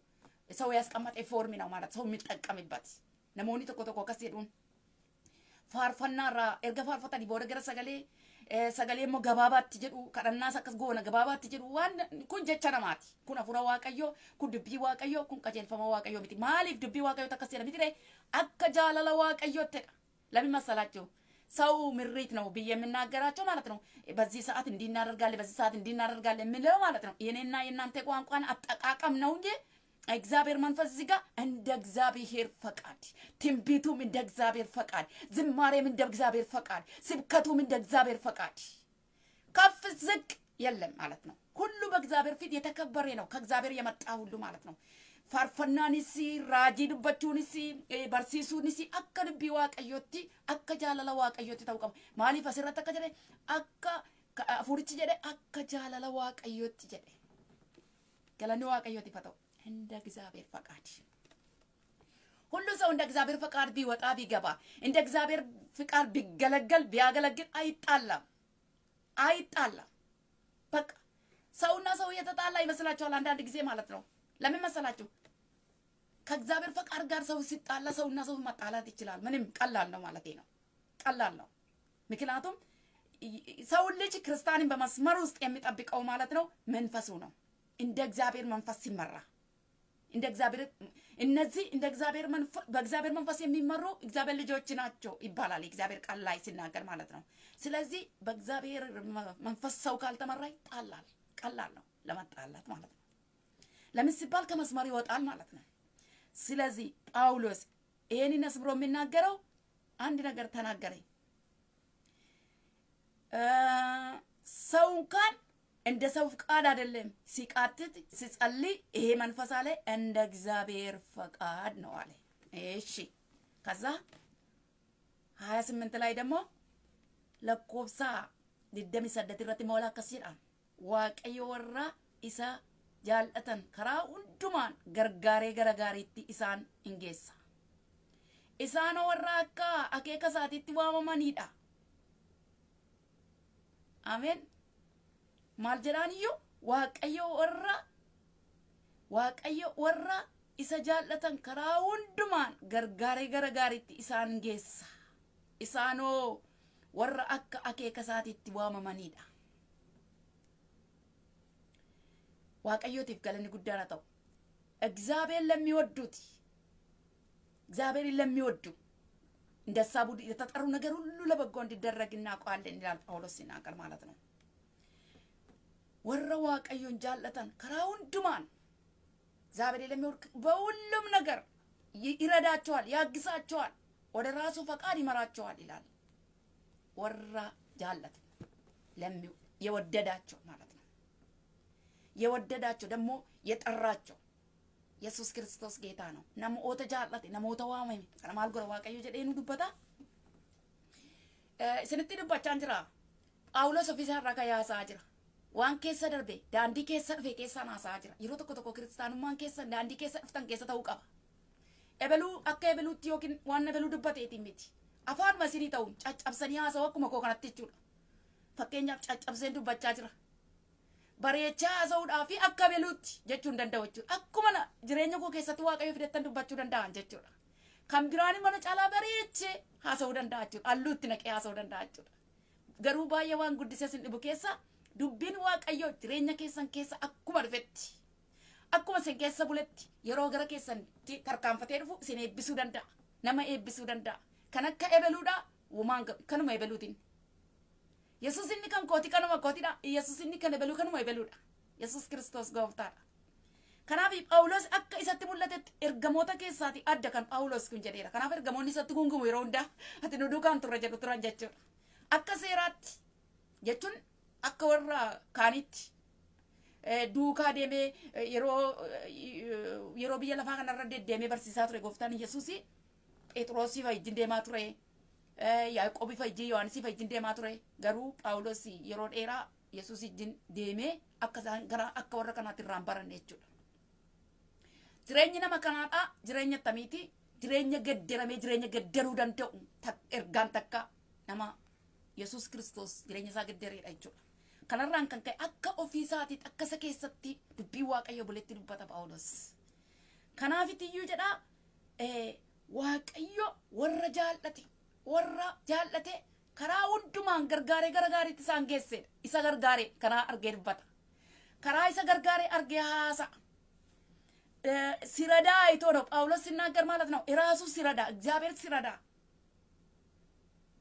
ሰው ያስቀመጠ form ነው ማለት ሰው የሚጠቀምበት namoonni tokko tokko kaas heedduun faarfannaarra erga faarfatanii booda gara sagalee sagalee immoo gabaabaatti jedhu kadhannaas akkas goona gabaabaatti jedhu waan kun jecha namaati kun hafuura waaqayyoo kun dubbii waaqayyoo kun qajeelfama waaqayyoo miti maaliif dubbii waaqayyoo akkas jedha miti akka jaalala waaqayyoottedha ለምን መሰላችሁ ሰው ምሪት ነው ብዬ የምናገራቸው ማለት ነው። በዚህ ሰዓት እንዲህ እናደርጋለን፣ በዚህ ሰዓት እንዲህ እናደርጋለን የምንለው ማለት ነው። የኔና የእናንተ ቋንቋን አጠቃቀም ነው እንጂ እግዚአብሔር መንፈስ እዚህ ጋር እንደ እግዚአብሔር ፈቃድ፣ ትንቢቱም እንደ እግዚአብሔር ፈቃድ፣ ዝማሬም እንደ እግዚአብሔር ፈቃድ፣ ስብከቱም እንደ እግዚአብሔር ፈቃድ፣ ከፍ ዝቅ የለም ማለት ነው። ሁሉ በእግዚአብሔር ፊት የተከበረ ነው። ከእግዚአብሔር የመጣ ሁሉ ማለት ነው። faarfannaanis raajii dubbachuunis barsiisuunis akka dubbii waaqayyootti akka jaalala waaqayyootti ta'uu qaba. Maaliif asirratti akka jedhe akka afurichi jedhe akka jaalala waaqayyootti jedhe. Galanni waaqayyooti fa ta'u እንደ እግዚአብሔር ፈቃድ ሁሉ ሰው እንደ እግዚአብሔር ፈቃድ ቢወጣ ቢገባ እንደ እግዚአብሔር ፍቃድ ቢገለገል ቢያገለግል አይጣላም አይጣላም። በቃ ሰውና ሰው እየተጣላ ይመስላችኋል አንዳንድ ጊዜ ማለት ነው። ለምን መሰላችሁ? ከእግዚአብሔር ፈቃድ ጋር ሰው ሲጣላ ሰውና ሰው መጣላት ይችላል። ምንም ቀላል ነው ማለት ነው። ቀላል ነው። ምክንያቱም ሰው ልጅ ክርስቲያንን በመስመር ውስጥ የሚጠብቀው ማለት ነው መንፈሱ ነው። እንደ እግዚአብሔር መንፈስ ሲመራ እንደ እግዚአብሔር እነዚህ እንደ እግዚአብሔር በእግዚአብሔር መንፈስ የሚመሩ እግዚአብሔር ልጆች ናቸው ይባላል የእግዚአብሔር ቃል ላይ ሲናገር ማለት ነው። ስለዚህ በእግዚአብሔር መንፈስ ሰው ካልተመራ ይጣላል። ቀላል ነው ለመጣላት ማለት ነው። ለምን ሲባል ከመስመር ይወጣል ማለት ነው። ስለዚህ ጳውሎስ ይሄንን አስምሮ የሚናገረው አንድ ነገር ተናገረ። ሰው እንኳን እንደ ሰው ፍቃድ አይደለም ሲቃትት ሲጸልይ፣ ይሄ መንፈስ አለ እንደ እግዚአብሔር ፈቃድ ነው አለ። እሺ ከዛ ሀያ ስምንት ላይ ደግሞ ለኮብሳ ዲደሚ ሰደት moola akkas jedhaan waaqayyo warra isa jaallatan karaa hundumaan gargaaree gara gaariitti isaan in geessa. Isaan warra akka akeeka isaatiitti waamamanidha. Ameen. Maal jedhaan iyyuu waaqayyo warra waaqayyo warra isa jaallatan karaa hundumaan gargaaree gara gaariitti isaan geessa isaanoo warra akka akeeka isaatiitti waamamanidha waaqayyootiif galanni ta'u እግዚአብሔር ለሚወዱት እግዚአብሔርን ለሚወዱ እንደ ሀሳቡ የተጠሩ ነገር ሁሉ ለበጎ እንዲደረግ እናውቀዋለን ይላል ጳውሎስ ሲናገር ማለት ነው። ወረ ዋቀዮን ጃለተን ከራ ሁንዱማን እግዚአብሔር ለሚወድ በሁሉም ነገር ይረዳቸዋል፣ ያግዛቸዋል፣ ወደ ራሱ ፈቃድ ይመራቸዋል ይላል። ወራ ለሚ የወደዳቸው ማለት የወደዳቸው ደግሞ የጠራቸው yesus kristos ጌታ ነው waamame kana maal godha waaqayyo jedhee nu dubbata isinitti dubbachaan jira phaawulos ofiisaa irraa kayaasaa jira waan keessa darbe daandii keessa dhufe keessaan haasaa jira yeroo tokko tokko kiristaanummaan keessa daandii keessa dhuftan keessa ta'uu qaba ebeluu akka ebeluutti yookiin waan ebeluu dubbateetiin miti afaanuma isinii ta'uun caccabsanii haasa'u akkuma koo kanatti jechuudha fakkeenyaaf caccabseen dubbachaa jira bareechaa haasa'uudhaa fi akka beluutti jechuu hin danda'u jechuudha. Akkuma jireenya koo keessatti waaqayyo fidattan dubbachuu danda'an jechuudha. Kan biraan mana caalaa bareechee haasa'uu danda'a jechuudha. Halluutti naqee haasa'uu danda'a jechuudha. Garuu baay'ee waan guddisee sin dhibu keessa dubbiin waaqayyo jireenya keessan keessa akkuma dhufetti akkuma isin keessa buletti yeroo gara keessanitti tarkaanfatee dhufu isin eebbisuu danda'a. Nama eebbisuu danda'a. Kan akka ebeluudhaa uumaan kanuma ebeluutiin. Yesus inni kan kooti kanuma kootidha yesus inni kan ebeluu kanuma ebeluudha yesus kristos gooftaadha kanaaf phaawulos akka isatti mul'atetti ergamoota keessaati adda kan phaawulos kun jedheera kanaaf ergamoonni isatti gungumu yeroo hundaa ati nu duukaan turre jedhu turan jechuudha akka seeraatti jechuun akka warra kaanitti duukaa deemee yeroo biyya lafaa kanarra deddeemee barsiisaa ture gooftaan yesuus phexrosii wajjin deemaa ture yaaqoobii wajjin yohaannisii wajjin deemaa ture garuu phaawulos yeroo dheeraa yesuus wajjin deemee akka isaan gara akka warra kanaatti irraan baranne jechuudha. Jireenyi nama kanaadha jireenya akkamiiti jireenya gaddaramee jireenya gaddaruu danda'u ergaan takka nama yesuus kiristoos jireenya isaa gaddareedha jechuudha. Kanarraan kan ka'e akka ofiisaatiitti akka isa keessatti dubbii waaqayyo buletti dubbata phaawulos. Kanaafitiyyuu jedhaa waaqayyo warra jaallate warra jaallate karaa hundumaan gargaaree gara gaariitti isaan geessedha. Isa gargaaree karaa argee dubbata. Karaa isa gargaaree argee haasa. ሲረዳ አይቶ ነው ጳውሎስ ሲናገር ማለት ነው። እራሱ ሲረዳ እግዚአብሔር ሲረዳ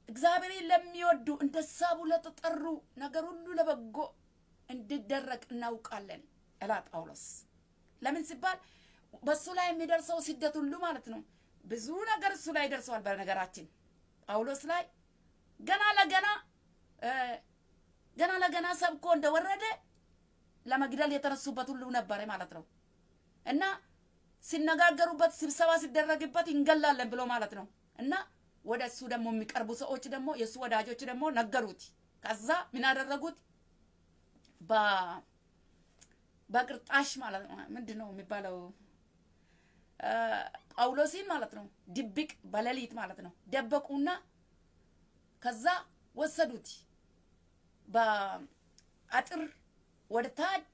እግዚአብሔርን ለሚወዱ እንደ ሀሳቡ ለተጠሩ ነገር ሁሉ ለበጎ እንዲደረግ እናውቃለን ይላል ጳውሎስ። ለምን ሲባል በሱ ላይ የሚደርሰው ስደት ሁሉ ማለት ነው ብዙ ነገር እሱ ላይ ደርሰዋል። በነገራችን ጳውሎስ ላይ ገና ለገና ገና ለገና ሰብኮ እንደወረደ ለመግደል የተነሱበት ሁሉ ነበረ ማለት ነው እና ሲነጋገሩበት ስብሰባ ሲደረግበት እንገላለን ብሎ ማለት ነው እና ወደ እሱ ደግሞ የሚቀርቡ ሰዎች ደግሞ የእሱ ወዳጆች ደግሞ ነገሩት። ከዛ ምን አደረጉት? በቅርጣሽ ማለት ነው ምንድን ነው የሚባለው ጳውሎሲን ማለት ነው ድብቅ በሌሊት ማለት ነው ደበቁና ከዛ ወሰዱት በአጥር ወደ ታች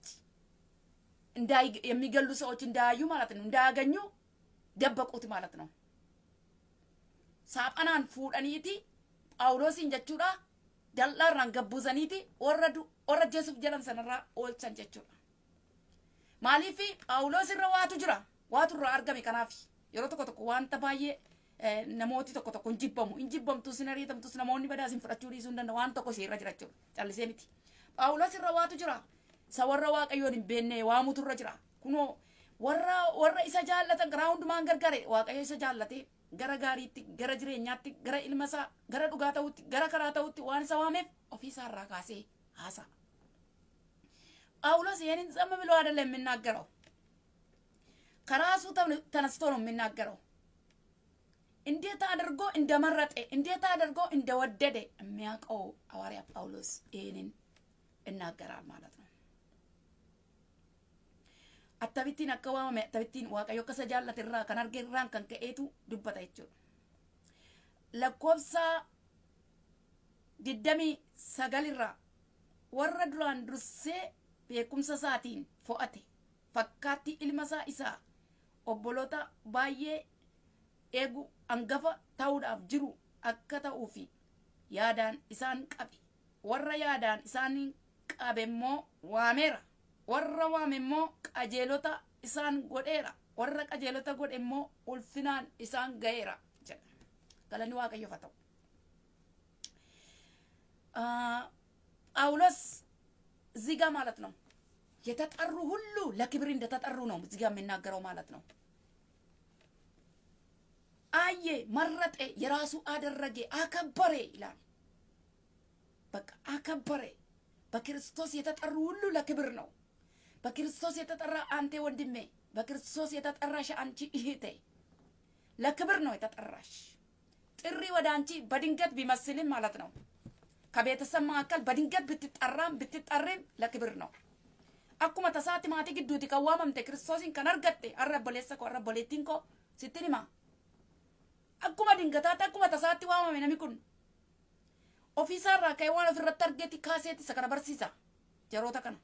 የሚገሉ ሰዎች እንዳያዩ ማለት ነው እንዳያገኙ ደበቁት ማለት ነው። ፉudhaniiti phaawulosiin jechuudha dal'aarraan gabbusaniiti warra warra jesuuf jedhan sanarraa oolchan jechuudha. Maaliif phaawulos irra waatu jira waatu irraa argame kanaaf yeroo tokko tokko wanta baay'ee namooti tokko tokko hin jibbamu hin jibbamtus hin ariitamtus namoonni badaas hin fudhachuu dhiisuu hin danda'u waan tokko ishee irra jira jechuudha callisee miti. Phaawulos irra waatu jira isa warra waaqayyoon hin beekne waamutu irra jira kunoo warra warra isa jaallatan garaa hundumaan gargare waaqayyo isa jaallate gara gaariitti gara jireenyaatti gara ilma isaa gara dhugaa ta'utti gara karaa ta'utti waan isa waameef ofiisaa irraa kaasee haasa. ጳውሎስ ይህንን ዝም ብሎ አይደለም የሚናገረው፣ ከራሱ ተነስቶ ነው የሚናገረው። እንዴት አድርጎ እንደመረጠ እንዴት አድርጎ እንደወደደ የሚያውቀው ሐዋርያ ጳውሎስ ይህንን ይናገራል ማለት ነው። waaqayyo akka isa jaallate irraa kan arge irraan kan ka'eetu dubbata jechuudha. Lakkoofsa digdamii sagalirraa warra duraan dursee beekumsa isaatiin fo'ate fakkaatti obboloota baay'ee eegu hangafa ta'uudhaaf jiru akka ta'uufi yaadaan isaan qabe warra yaadaan isaan qabe immoo waameera warra waame immoo qajeelota isaan godheera warra qajeelota godhe immoo ulfinaan isaan ga'eera jedha galanni waaqayyoof haa ta'u ጳውሎስ እዚህ ጋር ማለት ነው የተጠሩ ሁሉ ለክብር እንደተጠሩ ነው እዚህ ጋር የሚናገረው ማለት ነው። አየ፣ መረጠ፣ የራሱ አደረገ፣ አከበረ ይላል። በቃ አከበረ። በክርስቶስ የተጠሩ ሁሉ ለክብር ነው። በክርስቶስ የተጠራ አንተ ወንድሜ፣ በክርስቶስ የተጠራሽ አንቺ እህቴ ለክብር ነው የተጠራሽ። ጥሪ ወደ አንቺ በድንገት ቢመስልም ማለት ነው ከቤተሰብ መካከል በድንገት ብትጠራም ብትጠሪም ለክብር ነው። akkuma tasaatti maatii gidduuti kan waamamte kiristoosiin kan argatte har'a obboleessa koo har'a obboleettiin koo sittin hima akkuma dingataatti akkuma tasaatti waamame nami kun ofiisaarraa ka'ee waan ofirratti argeetti kaaseetti isa kana. Barsiisa yeroota kana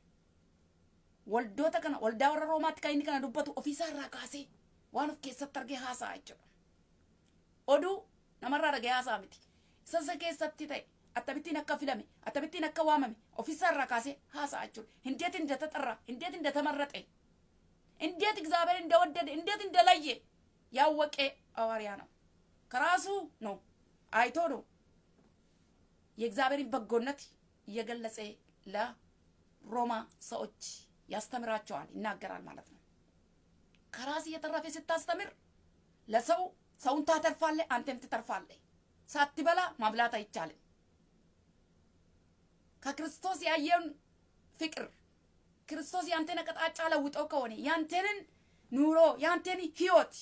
waldoota kana waldaa warra roomaatti kan inni kana dubbatu ofiisaarraa kaasee waan of keessatti argee haasa'a jechuudha oduu namarraa dhagee haasa'a miti isa isa keessatti ta'e akka filame አተብቲን akka waamame ofiisaarraa kaasee haasa'a jechuudha እንዴት እንደተጠራ እንዴት እንደተመረጠ እንዴት እግዚአብሔር እንደወደደ እንዴት እንደለየ ያወቀ ሐዋርያ ነው። ከራሱ ነው አይቶ ነው የእግዚአብሔርን በጎነት እየገለጸ ለሮማ ሰዎች ያስተምራቸዋል፣ ይናገራል ማለት ነው። ከራስ እየተረፈ ስታስተምር ለሰው ሰውን ታተርፋለህ፣ አንተም ትተርፋለህ። ሳትበላ ማብላት አይቻልም። ከክርስቶስ ያየውን ፍቅር ክርስቶስ ያንተን አቅጣጫ ለውጦ ከሆነ ያንተንን ኑሮ ያንተን ህይወት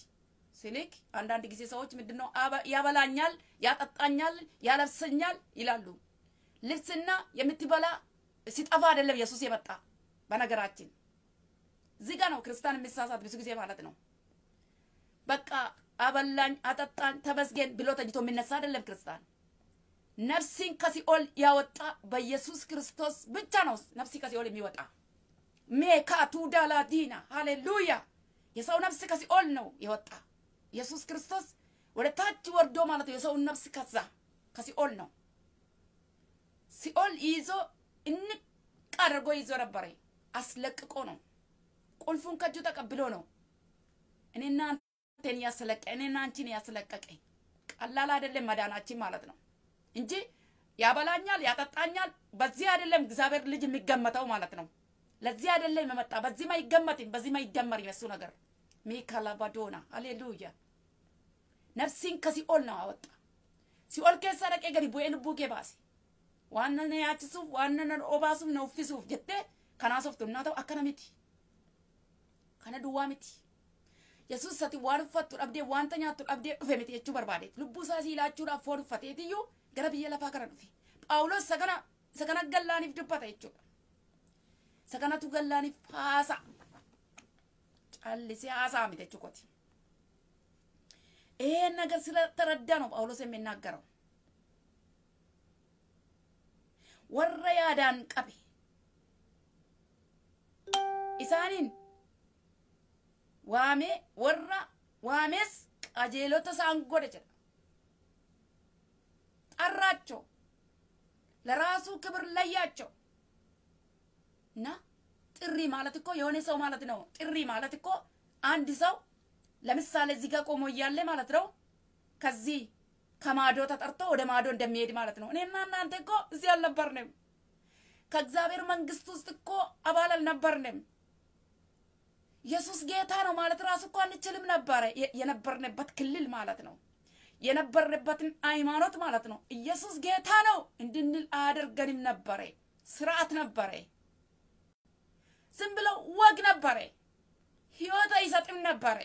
ስልክ አንዳንድ ጊዜ ሰዎች ምንድነው ያበላኛል፣ ያጠጣኛል፣ ያለብሰኛል ይላሉ። ልብስና የምትበላ ሲጠፋ አይደለም ኢየሱስ የመጣ በነገራችን እዚህ ነው ክርስቲያን የሚሳሳት ብዙ ጊዜ ማለት ነው። በቃ አበላኝ፣ አጠጣኝ፣ ተመስገን ብሎ ተጅቶ የሚነሳ አይደለም ክርስቲያን ነፍሲን ከሲኦል ያወጣ በኢየሱስ ክርስቶስ ብቻ ነው ነፍሲ ከሲኦል የሚወጣ። ሜካቱ ዳላዲና ሃሌሉያ! የሰው ነፍስ ከሲኦል ነው የወጣ ኢየሱስ ክርስቶስ ወደ ታች ወርዶ ማለት ነው። የሰውን ነፍስ ከዛ ከሲኦል ነው ሲኦል ይዞ እንቅ አድርጎ ይዞ ነበረ። አስለቅቆ ነው ቁልፉን ከእጁ ተቀብሎ ነው እኔና አንተን ያስለቀ እኔና አንቺን ያስለቀቀ። ቀላል አይደለም መዳናችን ማለት ነው እንጂ ያበላኛል፣ ያጠጣኛል። በዚህ አይደለም እግዚአብሔር ልጅ የሚገመተው ማለት ነው። ለዚህ አይደለም የመጣ በዚህ አይገመትም፣ በዚህ አይደመርም የሱ ነገር ሚካላባዶና ሃሌሉያ። ነፍሲን ከሲኦል ነው አወጣ። ሲኦል ኬሳ ደቄ ገዲ ቡኤ ልቡ ኬ ባሴ ዋነነ ያችሱፍ ዋነነ ኦባሱፍ ነው ጀቴ ከናሶፍቱ እናተው አከነ ሚቲ ከነ ዱዋ ሚቲ yesus ati waan uffattu dhabdee wanta nyaattu dhabdee dhufe miti jechuu barbaade lubbuu isaa siilachuudhaaf foon uffateetiyyuu gara biyya lafaa kana dhufe phaawulos isa kana gallaaniif dubbata jechuudha isa kanatu gallaaniif haasa callisee haasaa miti jechuu kooti ይሄን ነገር ስለተረዳ ነው ጳውሎስ የሚናገረው ወረ ያዳን ቀቤ ኢሳኒን ዋሜ ወራ ዋሜስ qajeelota isaan godhe jedha ጠራቸው ለራሱ ክብር ለያቸው እና ጥሪ ማለት እኮ የሆነ ሰው ማለት ነው። ጥሪ ማለት እኮ አንድ ሰው ለምሳሌ እዚህ ጋር ቆሞ እያለ ማለት ነው ከዚህ ከማዶ ተጠርቶ ወደ ማዶ እንደሚሄድ ማለት ነው። እኔና እናንተ እኮ እዚህ አልነበርንም። ከእግዚአብሔር መንግስት ውስጥ እኮ አባል አልነበርንም። ኢየሱስ ጌታ ነው ማለት ራሱ እኮ አንችልም ነበረ። የነበርንበት ክልል ማለት ነው የነበርንበትን ሃይማኖት ማለት ነው። ኢየሱስ ጌታ ነው እንድንል አያደርገንም ነበረ። ስርዓት ነበረ። ዝም ብለው ወግ ነበረ። ህይወት አይሰጥም ነበረ።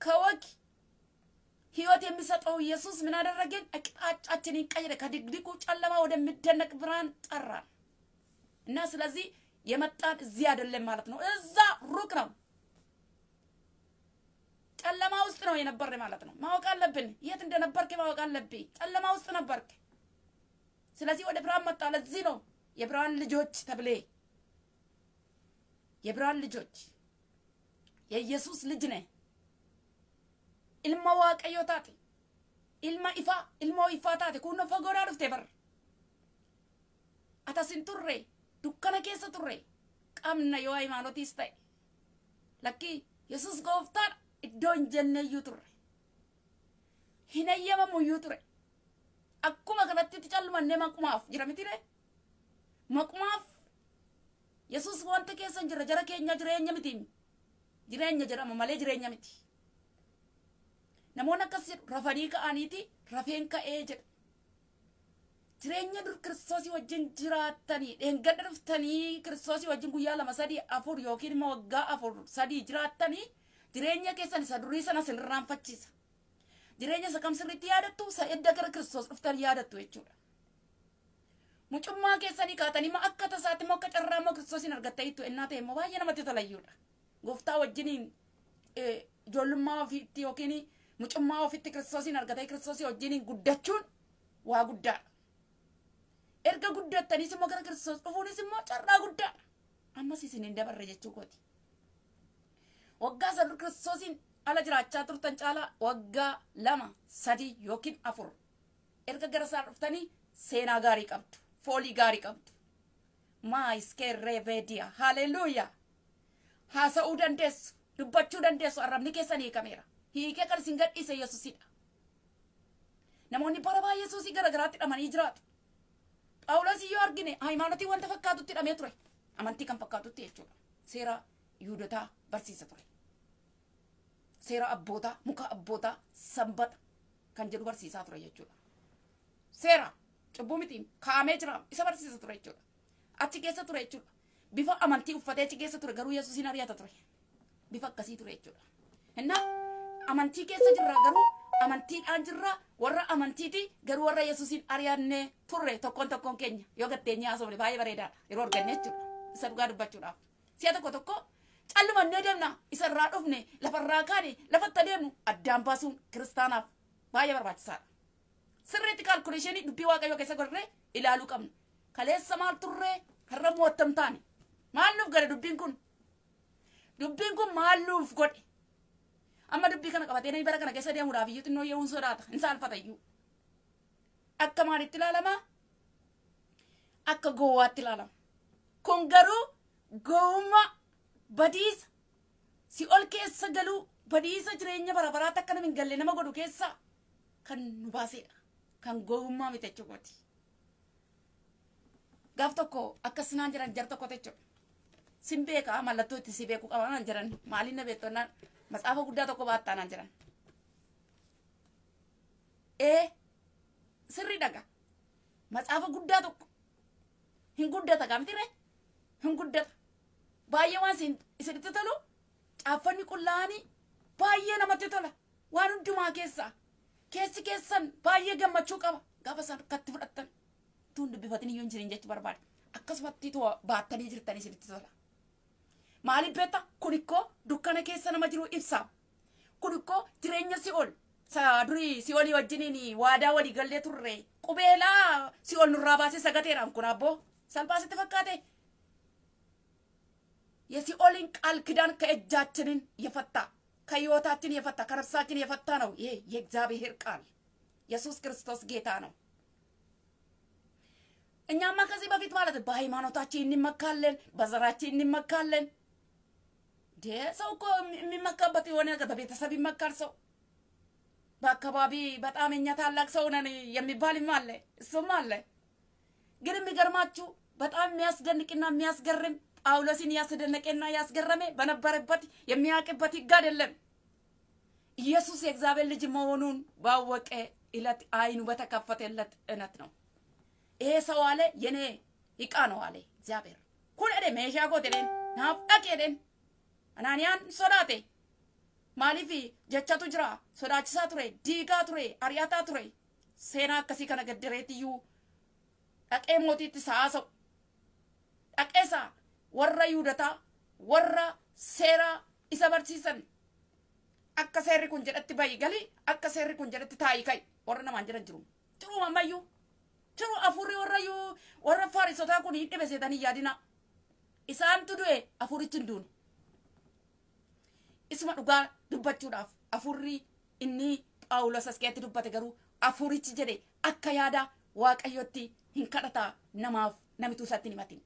ከወግ ህይወት የሚሰጠው ኢየሱስ ምን አደረገን? አቅጣጫችንን ቀየረ። ከድቅድቁ ጨለማ ወደሚደነቅ ብርሃን ጠራን እና ስለዚህ የመጣን እዚህ አይደለም ማለት ነው። እዛ ሩቅ ነው፣ ጨለማ ውስጥ ነው የነበርን ማለት ነው። ማወቅ አለብን። የት እንደነበርክ ማወቅ አለብኝ። ጨለማ ውስጥ ነበርክ። ስለዚህ ወደ ብርሃን መጣ። ለዚህ ነው የብርሃን ልጆች ተብሌ የብርሃን ልጆች የኢየሱስ ልጅ ነህ taate ilma ifaa ilmoo ifaa taate kunno fagoodhaa dhufte bar atas hin turre dukkana keessa turre qabna yoo hayimaanotiis ta'e lakkii yesus gooftaadha iddoo hin jenneeyyuu turre hin eeyyamamuyyuu ture akkuma kanatti callumannee maqumaaf jira mitire maqumaaf yesus wanta keessa jirre jara keenya jireenya mitiin jireenya jedhama malee jireenya miti namoonni akkas jedhu rafanii ka'aniiti rafeen ka'ee jedha jireenya dur kiristoosii wajjin jiraattanii dheengadha dhuftanii kiristoosii wajjin guyyaa lama sadii afur yookiin immoo waggaa afur sadii jiraattanii jireenya keessan isa durii sana sirraanfachiisa jireenya isa kam sirriitti yaadattu isa edda gara kiristoos dhuftan yaadattu jechuudha mucummaa keessanii kaatanii ma akka tasaatti immoo akka carraa immoo kiristoosiin argattaniittu ennaa ta'e immoo baay'ee namatti tolayyuudha gooftaa wajjiniin ijoollummaa ofiitti yookiin mucummaa ofitti kiristoosiin argatee kiristoosii wajjiniin guddachuun waa guddaadha. Erga guddattaniis immoo gara kiristoos dhufuunis immoo carraa guddaadha. Ammas isin hin dabarre jechuu kooti. Waggaa sadii kiristoosiin ala jiraachaa turtan caalaa waggaa lama sadii yookiin afur erga gara isaa dhuftanii seenaa gaarii qabdu. Foolii gaarii qabdu. Maayiskeerree veediyaa. Haleluuyaa. Haasa'uu dandeessu. Dubbachuu dandeessu. Arrabni keessan hiikameera. hiikee kan isin gadhiise yesuusidha. Namoonni bara baay'ee yesuusii gara garaatti hidhamanii jiraatu. Phaawulos yoo argine hayimaanotii wanta fakkaatutti hidhamee ture. Amantii kan fakkaatutti jechuudha. Seera Yihuudotaa barsiisa ture. Seera abbootaa, muka abbootaa, sanbata kan jedhu barsiisaa ture jechuudha. Seera cubbuu mitiin kaa'amee jira isa barsiisa ture jechuudha. Achi keessa ture jechuudha. Bifa amantii uffatee achi keessa ture garuu yesuusiin ari'ata ture. Bifa akkasii ture jechuudha. Innaa amantii keessa jirra garuu amantiidhaan jirra warra amantiiti garuu warra yesuusiin ari'annee turre tokkoon tokkoon keenya yoo gatteenye haasofne baay'ee bareedaadha yeroo arganne jechuudha isa dhugaa dubbachuudhaaf si'a tokko tokko callumannee deemna isa irraa dhufne lafarraa kaane lafatti adeemnu addaan baasuun kiristaanaaf baay'ee barbaachisaadha sirriitti kaalkuleeshinii dubbii waaqayyoo keessa godhannee ilaaluu qabna kaleessa maal turree har'a moottam taane maal nuuf godhe dubbiin kun dubbiin kun maal nuuf godhe amma dubbii kana qabatee namni bara kana keessa deemuudhaaf iyyuu xinnoo yeewuun sodaata hin saalfata iyyuu akka maalitti ilaalama akka gowwaatti ilaalama kun garuu gowwummaa badiisa si ol keessa galuu badiisa jireenya bara baraatti akka nama hin galle nama godhu keessa kan nu baasedha kan gowwummaa miti jechuudha gaaf tokko akkas naan jiran jar tokko jechuudha sin beekaa mallattoo itti si beekuu qaba naan jiran maaliin na beektonnaan matsaafa guddaa tokko baattaa naan jiran ee sirri dhaga matsaafa guddaa tokko hin guddata gaamtire hin guddata baay'ee waan isinitti tolu caaffanni qullaa'anii baay'ee namatti tola waan hundumaa keessaa keessi keessan baay'ee gammachuu qaba gaafa san akkatti fudhattan tuun dubbifatin iyyuu hin jirin jechuu barbaada akkasumatti baattanii jirtanii isinitti tola. maaliif beekta kun ikkoo dukkana keessa nama jiru ibsa kun ikkoo jireenya si'ol durii si'olii wajjiniin waadaa walii gallee turre qubeelaa si'ol nurraa baasee sagateedhaan kun abboo salphaasitti fakkaate የሲኦልን ቃል ኪዳን ከእጃችንን የፈታ ከህይወታችን የፈታ ከነፍሳችን የፈታ ነው። ይሄ የእግዚአብሔር ቃል ኢየሱስ ክርስቶስ ጌታ ነው። እኛማ ከዚህ በፊት ማለት በሃይማኖታችን እንመካለን፣ በዘራችን እንመካለን። ሰው እኮ የሚመካበት የሆነ ነገር በቤተሰብ ይመካል። ሰው በአካባቢ በጣም እኛ ታላቅ ሰው ነን የሚባልም አለ፣ እሱም አለ። ግን የሚገርማችሁ በጣም የሚያስደንቅና የሚያስገርም ጳውሎስን ያስደነቀና ያስገረመ በነበረበት የሚያውቅበት ህግ አይደለም። ኢየሱስ የእግዚአብሔር ልጅ መሆኑን ባወቀ እለት አይኑ በተከፈተለት እነት ነው። ይሄ ሰው አለ የኔ እቃ ነው አለ እግዚአብሔር ኩን ደ ሜሻ ጎቴን ናፍቀቅ ሄደን አናንያን ሶዳቴ ማሊፊ ጀቻቱ ጅራ ሶዳችሳ ቱሬ ዲጋ ቱሬ አሪያታ ቱሬ ሴና አከሲ ከነ ገደሬትዩ dhaqee mootiitti saasa'u dhaqeesa warra yuudataa warra seeraa isa barsiisan akka seerri kun jedhatti bayi galii akka seerri kun jedhatti taayi kai warra namaan jedhan jiru jiru ammayyuu jiru afurri warra yuu warra faarisotaa kun hin dhibe seetanii yaadina isaantu du'e afurichi hin duune isuma dhugaa dubbachuudhaaf afurri inni phaawulos as keessatti dubbate garuu afurichi jedhe akka yaada waaqayyotti hin kadhataa namaaf namitu isatti hin himatin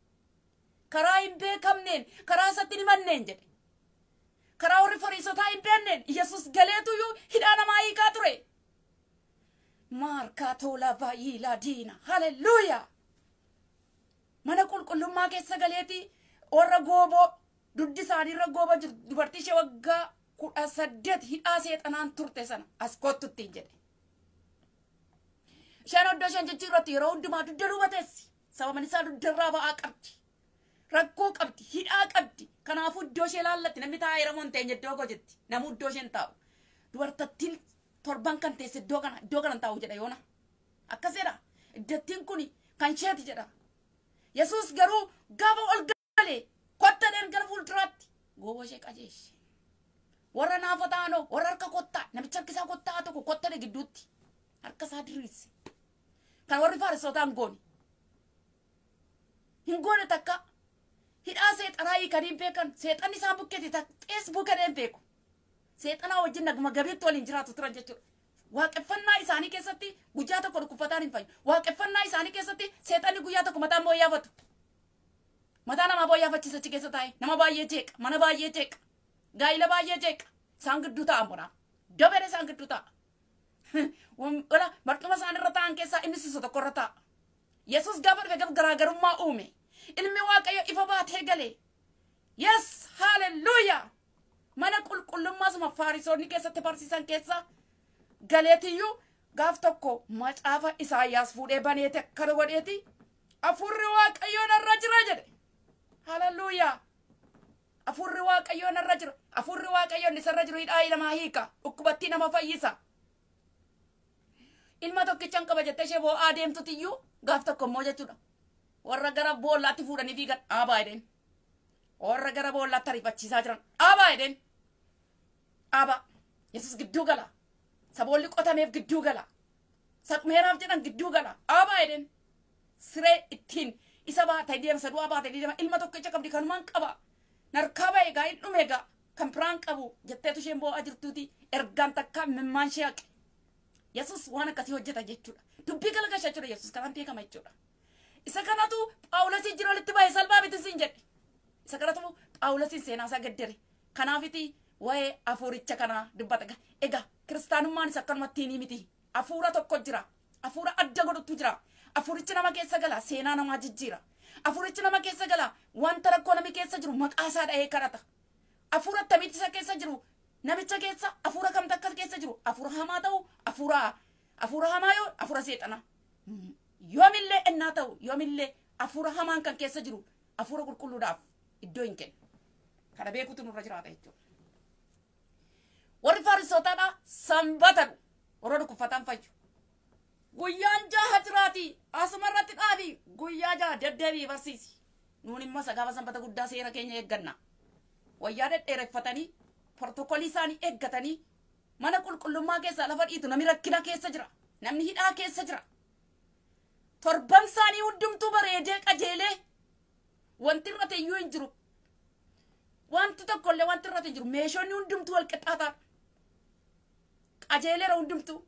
karaa hin beekamneen karaa isatti himanneen jedhe karaa warri fariisotaa hin beenneen yesus galeetuyyuu hidhaa namaa hiikaa ture. Maarkaa toolaa baay'ee diina haleluuyaa mana qulqullummaa keessa galeeti warra gooboo duddi isaaniirra gooba jiru dubartii ishee waggaa kudha saddeet hidhaa seexanaan turte sana as kottuttiin jedhe. Isheen oddoo isheen jechuu irratti yeroo hundumaa dudda duubateessi sababan isaa duddarraa ba'aa qabdi rakkoo qabdi hidhaa qabdi. Kanaafuu iddoo ishee laallatti namni taa'ee ramoon ta'e iddoo koo jetti. Namuu iddoo isheen taa'u. Dubartattiin torban kan teesse iddoo kana iddoo kana taa'u jedha yoona. Akkasidha iddattiin kun kan isheeti jedha. Yesus garuu gaafa ol galee kottaleen gara fuulduraatti gooboo ishee qajeeshe warra naafa ta'anoo warra harka kottaa namicha harka isaa kottaa tokko kottale gidduutti harka isaa diriirse. Kan warri faarisootaa hin goone. Hin goone takka hidhaa seexanaa hiikanii beekan seexanni isaan bukkeeti xees bukkadeen beeku seexanaa wajjin naguma gabiitti waliin jiraatu turan jechuudha. Waaqeffannaa isaanii keessatti guyyaa tokko dhukkubataan hin fayyu. Waaqeffannaa isaanii keessatti seexanni guyyaa tokko mataa booyyaafatu. Mataa namaa booyyaafachiisa achi keessa taa'e nama baay'ee jeeqa mana baay'ee jeeqa gaa'ila baay'ee jeeqa isaan gidduu taa'an bonaa dabere isaan gidduu taa'a. Wala marxuma isaan irra taa'an keessaa inni sisu tokko irra taa'a. Yesus gaafa dhufe garaagarummaa uume. Ilmi Waaqayyo ifa baatee galee. Yes, hallelujah! mana qulqullummaasuma faarisoonni keessatti barsiisan keessa galeetiyyuu gaaf tokko macaafa isaayyaas fuudhee baneete akkana godheeti afurri waaqayyoon irra jira jedhe haleluuyaa afurri waaqayyoon irra jira afurri waaqayyoon isarra jiru hidhaa namaa hiika dhukkubattii nama fayyisa ilma tokkichan qaba jettee ishee boo'aa deemtutiyyuu gaaf tokko immoo jechuudha warra gara boollaatti fuudhanii fiigan dhaabaa jedheen warra gara boollaatti ariifachiisaa jiran dhaabaa jedheen dhaaba yesus gidduu gala saboolli qotameef gidduu gala saqumeeraaf jedhan gidduu gala dhaabaa jedheen siree ittiin isa baatee deemsa du'a baatee deema ilma tokkicha qabdi kanumaan qaba narkaa ba'e egaa hin dhume egaa kan biraan qabu jetteetu isheen boo'aa jirtuuti ergaan takka mimmaan ishee haqe yesus waan akkasii hojjeta jechuudha dubbii galgasha jechuudha yesus kanaan beekama jechuudha isa kanatu phaawulosii jira walitti bahe salphaa miti siin jedhe isa kanatu phaawulosiin seenaa isaa gaddere kanaafiti waa'ee afuuricha kanaa dubbata egaa kiristaanummaan isa akkanumatti ni miti afuura tokko jira afuura adda godhutu jira afuurichi nama keessa gala seenaa namaa jijjiira afuurichi nama keessa gala wanta rakkoo nami keessa jiru maqaa isaa dha'ee kadhata afuura attamitti isa keessa jiru namicha keessa afuura kamta akka keessa jiru afuura hamaa ta'u afuura afuura hamaa yoo afuura seexana yoomillee ennaa ta'u yoomillee afuura hamaan kan keessa jiru afuura qulqulluudhaaf iddoo hin kennu kana beekutu nurra jiraata jechuudha. Warri faarisootaadha sanbatadhu warra dhukkubfatan fayyu. Guyyaan jaha jiraati asuma irratti dhaabi guyyaa jaha deddeebii barsiisi. Nuun immoo gaafa sanbata guddaa seera keenya eegganna. Wayyaa dhedheereffatanii portokolii isaanii eeggatanii mana qulqullummaa keessaa lafa dhiitu namni rakkina keessa jira namni hidhaa keessa jira. Torban isaanii hundumtuu bareedee qajeelee wanti irratti iyyuu hin jiru. Wanti tokkollee wanti irratti hin jiru meeshonni hundumtuu wal qixxaataadha. Qajeeleera hundumtuu.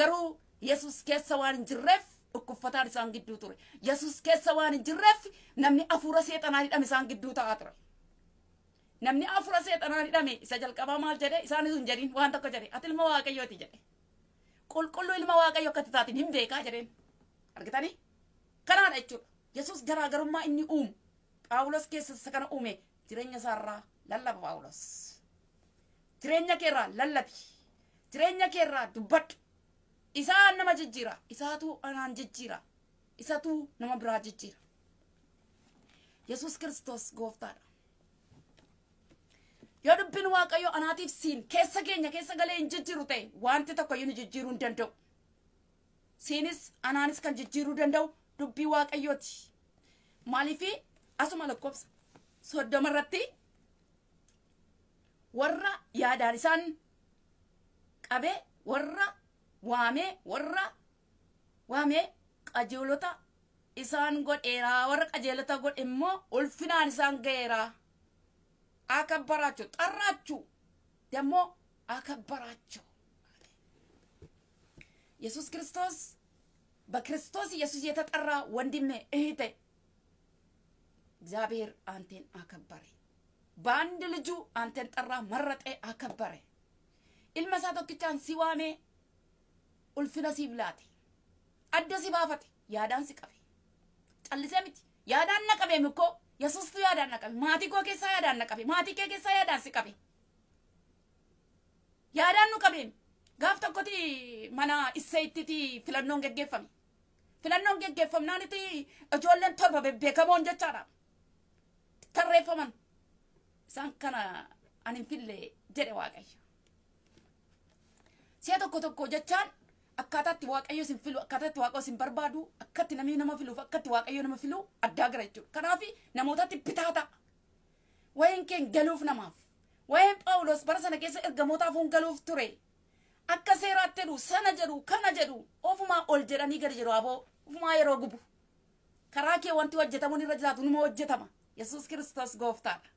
Garuu Yesus keessa waan hin jirreef dhukkubfataan isaan gidduu ture. Yesus keessa waan hin jirreef namni afuura seexanaa hidhame isaan gidduu ta'aa ture. Namni afuura seexanaa hidhame isa jalqabaa maal jedhe isaan sun jedhin waan tokko jedhe ati ilma waaqayyooti jedhe. Qulqulluu ilma waaqayyo akka taatiin hin beekaa jedheen. Argitanii? Kanaadha jechuudha. Yesus garaagarummaa inni uumu. Phaawulos keessa isa kana uume jireenya isaarraa lallaba Phaawulos. Jireenya keerraa lallabi. Jireenya keerraa dubbadhu. Isaa nama jijjiira. Isaatu anaan jijjiira. Isatu nama biraa jijjiira. Yesus Kiristoos gooftaadha. Yoo dubbiin Waaqayyo anaatiif siin keessa keenya keessa galee hin jijjiiru ta'e wanti tokko iyyuu jijjiiruu hin danda'u. Siinis anaanis kan jijjiiruu danda'u dubbii Waaqayyooti. Maaliifi asuma lakkoofsa soddoma irratti warra yaadaan isaan qabee warra. Waamee warra. Waamee qajeelota isaan godheeraa warra qajeelota godhe immoo ulfinaan isaan ga'eeraa አከበራቸው፣ ጠራችሁ ደግሞ አከበራቸው። ኢየሱስ ክርስቶስ በክርስቶስ ኢየሱስ የተጠራ ወንድሜ እህቴ፣ እግዚአብሔር አንቴን አከበረ። በአንድ ልጁ አንተን ጠራ፣ መረጠ፣ አከበረ። isaa tokkichaan si waamee ulfina siif laate adda si baafate yaadaan si qabe yesuustu yaadaan na qabe maatii koo keessaa yaadaan na qabe maatii kee keessaa yaadaan si qabe yaadaan nu qabeem gaaf tokkoti mana isseettiti filannoon geggeeffame filannoon geggeeffamnaaniti ijoolleen torba bebbeekamoon jechaadha tarreeffaman isaan kana ani hin fille jedhe waaqayyo si'a tokko tokko jechaan akkaataatti waaqayyo sin filu akkaataatti waaqayyo sin barbaadu akkatti namni nama filuuf akkatti waaqayyo nama filu addaa gara jechuudha kanaaf namootatti bitaa ta'a wayin keen galuuf namaaf wayin phaawulos bara sana keessa ergamootaaf hun galuuf ture akka seeraatti jedhu sana jedhu kana jedhu ofumaa ol jedhanii gadi jedhu aboo ofumaa yeroo gubu karaa kee wanti hojjetamuun irra jiraatu numa hojjetama yesus kiristoos gooftaadha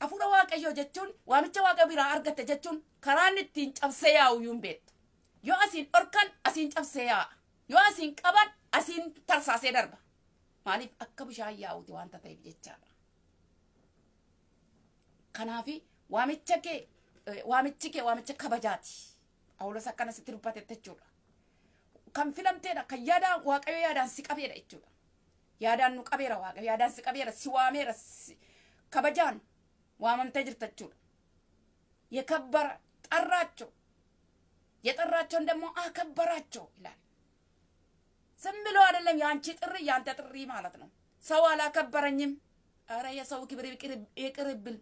hafuura waaqayyoo jechuun waamicha waaqa biraa argatte jechuun karaan ittiin cabsee yaa'u yuun beektu yoo asiin dhorkan asiin cabsee yaa'a yoo asiin qaban asiin tarsaasee darba maaliif akka bishaan yaa'uti wanta ta'eef jechaadha kanaafi waamicha kee waamichi kee waamicha kabajaati phaawulos akkana sitti dubbatetti jechuudha kan filamteedha kan yaadaan waaqayyo yaadaan si qabeedha jechuudha yaadaan nu qabeera waaqayyo yaadaan si qabeera si waameera kabajaan ዋመምተ ጅርተችው የከበረ ጠራቸው የጠራቸውን ደግሞ አከበራቸው ይላል። ዝም ብሎ አይደለም የአንቺ ጥሪ የአንተ ጥሪ ማለት ነው። ሰው አላከበረኝም፣ አረ የሰው ክብር ይቅርብል።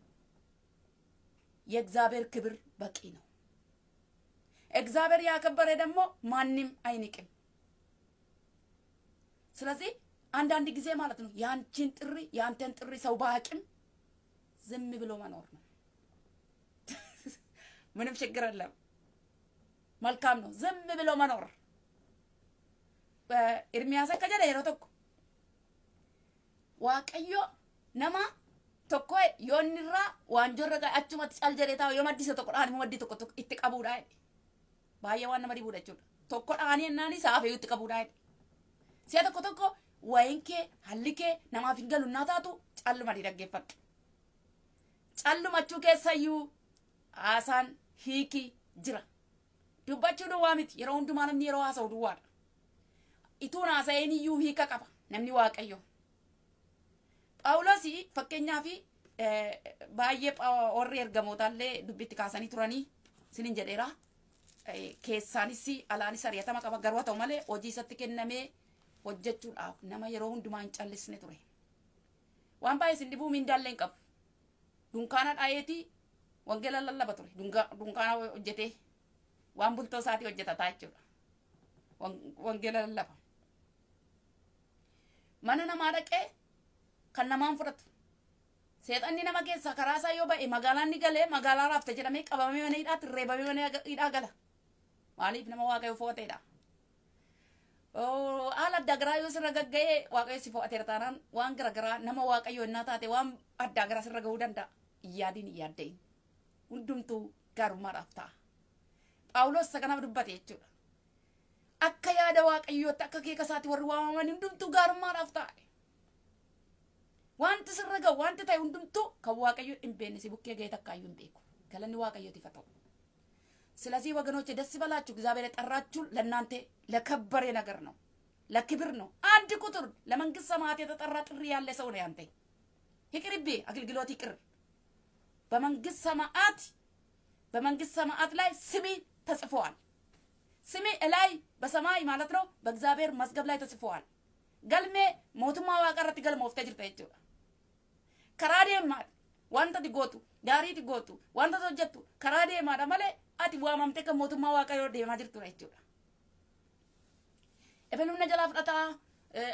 የእግዚአብሔር ክብር በቂ ነው። እግዚአብሔር ያከበረ ደግሞ ማንም አይንቅም። ስለዚህ አንዳንድ ጊዜ ማለት ነው የአንቺን ጥሪ የአንተን ጥሪ ሰው በአቅም ዝም ብሎ መኖር ነው። ምንም ችግር የለም። መልካም ነው። ዝም ብሎ መኖር ኤርሚያስ irraa waanjoo irra achumatti cal jedhee taa'u yoo maddise tokko dhaanii maddii tokko itti qabuudha jedhe baay'ee waan nama dhibuudha jechuudha tokko dhaanii ennaan isaa hafee itti qabuudha jedhe si'a tokko tokko wayin kee halli kee namaaf hin galu naa taatu calluma dhaggeeffadhu callumachuu keessayyuu haasaan hiiki jira dubbachuu duwwaa miti yeroo hundumaa namni yeroo haasa'u duwwaadha ituun haasa'een iyyuu hiika qaba namni waaqayyo phaawulos fakkeenyaaf baay'ee warri ergamootaallee dubbitti kaasanii turanii sinin jedheera keessaanis alaanis ari'atama qaba garuu haa ta'u malee hojii isatti kennamee hojjechuudhaaf nama yeroo hundumaa hin callisne ture waan baay'ee sin dhibuu miindaallee hin qabu dunkaana dhaayeeti wangeela lallaba ture dunkaana hojjetee waan bultoo isaatii hojjetataa jechuudha wangeela lallaba mana namaa dhaqee kan namaan fudhatu seexanni nama keessaa karaa isaa yoo ba'e magaalaan ni galee magaalaa raafte jedhamee qabamee mana hidhaatti reebamee mana hidhaa gala maaliif nama waaqayyo footeedha haala adda garaa yoo sirra gagga'ee waaqayyo si fo'ateera taanaan waan gara garaa nama waaqayyo innaa taate waan addaa garaa sirra ga'uu danda'a iyyaadiin iyyaaddeen hundumtuu gaarummaadhaaf ta'a akka keeka isaatti warri waamaman hundumtuu gaarummaadhaaf ta'a wanti sirra ga'u wanti ta'e hundumtuu kan waaqayyo hin beekne si bukkee ga'e takkaayyuu hin beeku galanni waaqayyootiif haa ta'u ስለዚህ ወገኖች ደስ ይበላችሁ። እግዚአብሔር የጠራችሁ ለእናንተ ለከበረ ነገር ነው፣ ለክብር ነው። አንድ ቁጥር ለመንግስት ሰማያት የተጠራ ጥሪ ያለ ሰው ነው። ያንተ ይቅርቤ አገልግሎት ይቅር። በመንግስት ሰማያት በመንግስት ሰማያት ላይ ስሜ ተጽፈዋል። ስሜ እላይ በሰማይ ማለት ነው በእግዚአብሔር መዝገብ ላይ ተጽፈዋል። ገልሜ ሞቱማ ዋቀረት digootu gaarii digootu wanta hojjettu karaa deemaadha malee ati waamamte kan mootummaa waaqayyoo deemaa jirtudha jechuudha. Ebeluun na jalaa fudhataa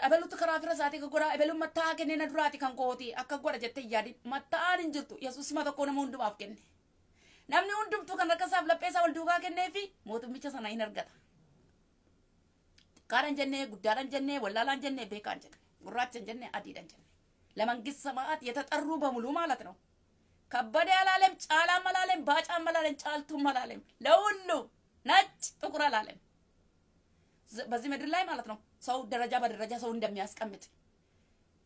ebeluutu karaa fira isaatii godhaa ebeluun mattaa kennee na duraati kan kooti akka godha jettee yaadi mattaan hin jirtu yesuus ma tokko nama hundumaaf kenne. Namni hundumtuu kan rakka isaaf lapheessaa wal duukaa kennee fi mootummicha sana hin argata. Xiqqaadhaan jennee guddaadhaan jennee wallaalaan jennee beekaan jenne gurraachaan jennee adiidhaan jenne. ለመንግስት ሰማያት የተጠሩ በሙሉ ማለት ነው። ከበደ አላለም፣ ጫላም አላለም፣ ባጫም አላለም፣ ጫልቱም አላለም። ለሁሉ ነጭ ጥቁር አላለም። በዚህ ምድር ላይ ማለት ነው ሰው ደረጃ በደረጃ ሰው እንደሚያስቀምጥ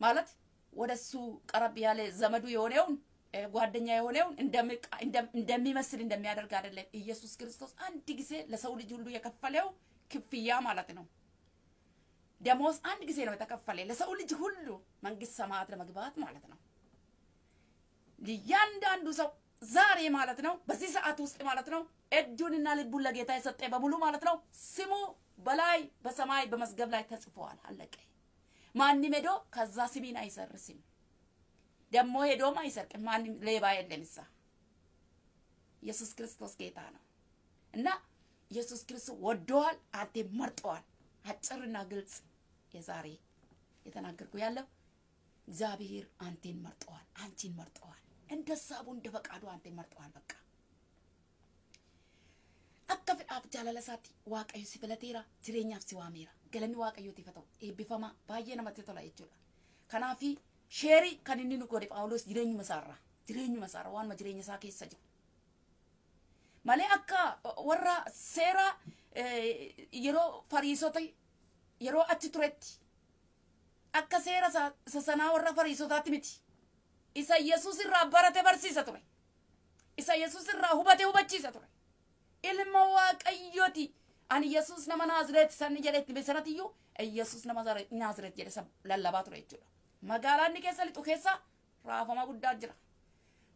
ማለት ወደሱ ቀረብ ያለ ዘመዱ የሆነውን ጓደኛ የሆነውን እንደሚመስል እንደሚያደርግ አይደለም። ኢየሱስ ክርስቶስ አንድ ጊዜ ለሰው ልጅ ሁሉ የከፈለው ክፍያ ማለት ነው። ደሞዝ አንድ ጊዜ ነው የተከፈለ ለሰው ልጅ ሁሉ መንግስት ሰማያት ለመግባት ማለት ነው። እያንዳንዱ ሰው ዛሬ ማለት ነው በዚህ ሰዓት ውስጥ ማለት ነው እጁንና ልቡን ለጌታ የሰጠ በሙሉ ማለት ነው ስሙ በላይ በሰማይ በመዝገብ ላይ ተጽፏል። አለቀ። ማንም ሄዶ ከዛ ስሚን አይሰርስም። ደግሞ ሄዶም አይሰርቅም። ማንም ሌባ የለም። እዛ ኢየሱስ ክርስቶስ ጌታ ነው እና ኢየሱስ ክርስቶስ ወደዋል፣ አንተ መርጠዋል። አጭርና ግልጽ የዛሬ የተናገርኩ ያለው እግዚአብሔር አንቴን መርጠዋል፣ አንቺን መርጠዋል። እንደ ሀሳቡ እንደ ፈቃዱ አንቴን መርጠዋል። በቃ filateera jireenyaaf si waameera galanni waaqayyootiif haa ta'u eebbifamaa baay'ee namatti tola jechuudha kanaafi nu godhe phaawulos jireenyuma isaarraa jireenyuma isaarraa waanuma jireenya isaa keessa jiru malee akka warra seera yeroo fariisota yeroo achi turetti akka seera sasanaa warra fariisotaatti miti isa yesus irraa barate barsiisa ture isa yesus irraa hubate hubachiisa ture ilma waaqayyooti ani yesus nama naazreet sanni jedhetti sanatiyyuu yesus nama naazreet jedhe lallabaa ture jechuudha magaalaa inni keessa lixu keessa raafama guddaa jira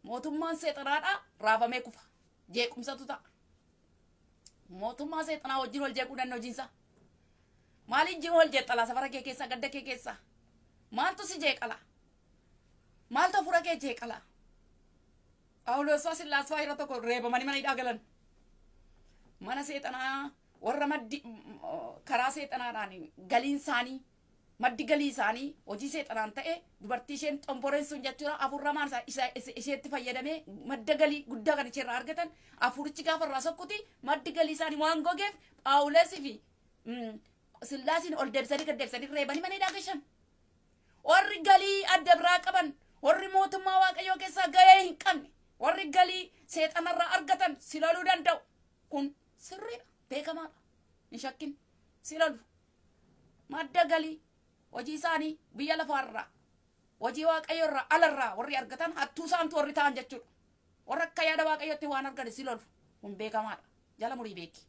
mootummaan seexanaadha raafamee kufa jeequmsatu ta'a mootummaa seexanaa wajjin wal jeequu danda'u hojiinsa maaliin jiru wal jeexala safara kee keessa gadda kee keessa maaltu si jeeqala maaltu hafuura kee jeeqala phaawulosfaa sillaasfaa yeroo tokko reebamanii mana hidhaa galan mana seexanaa warra maddi karaa seexanaadhaan galiin isaanii maddi galii isaanii hojii seexanaan ta'e dubartii isheen xomboreen sun jechuudha afurramaan isheetti fayyadamee madda galii guddaa kan isheerraa argatan afurichi gaafa irraa sokkuti maddi galii isaanii waan gogeef phaawulosii fi sillaasiin ol deebisanii gad deebisanii reebanii mana hidhaa gashan warri galii adda biraa qaban warri mootummaa waaqayyoo keessaa gahee hin qabne warri galii seexanarraa argatan si loluu danda'u kun sirriidha beekamaadha hin shakkin si lolu madda galii hojii isaanii biyya lafaarraa hojii waaqayyoorraa alarraa warri argatan hattuu isaantu warri ta'an jechuudha warra akka yaada waaqayyootti waan argate si lolu kun beekamaadha jala murii beeki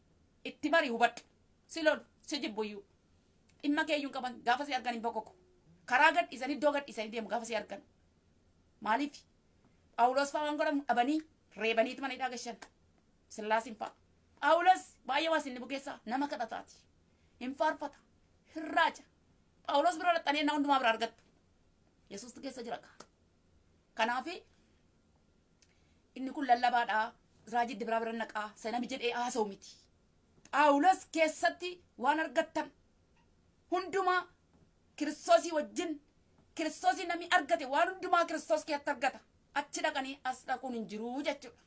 itti marii hubadhu si lolu si jibbuyyuu dhimma keeyyuun qaban gaafa si argan hin boqoqu karaa gadhiisanii iddoo gadhiisanii deemu gaafa si argan maaliif phaawulos fa'aa waan godhamu dhabanii reebaniitu mana hidhaa gashan sillaasiin fa'a phaawulos baay'ee waa sinni bukeessaa nama kadhataati hin faarfata hin keessa jira kaa kanaafi inni kun lallabaadhaa raajiddi biraa bira naqaa sanami jedhee haasa'u miti phaawulos keessatti waan argattan hundumaa kiristoosii wajjin kiristoosii namni argate waan hundumaa kiristoos keessatti argata achi dhaqanii as dhaquun hin jiruu jechuudha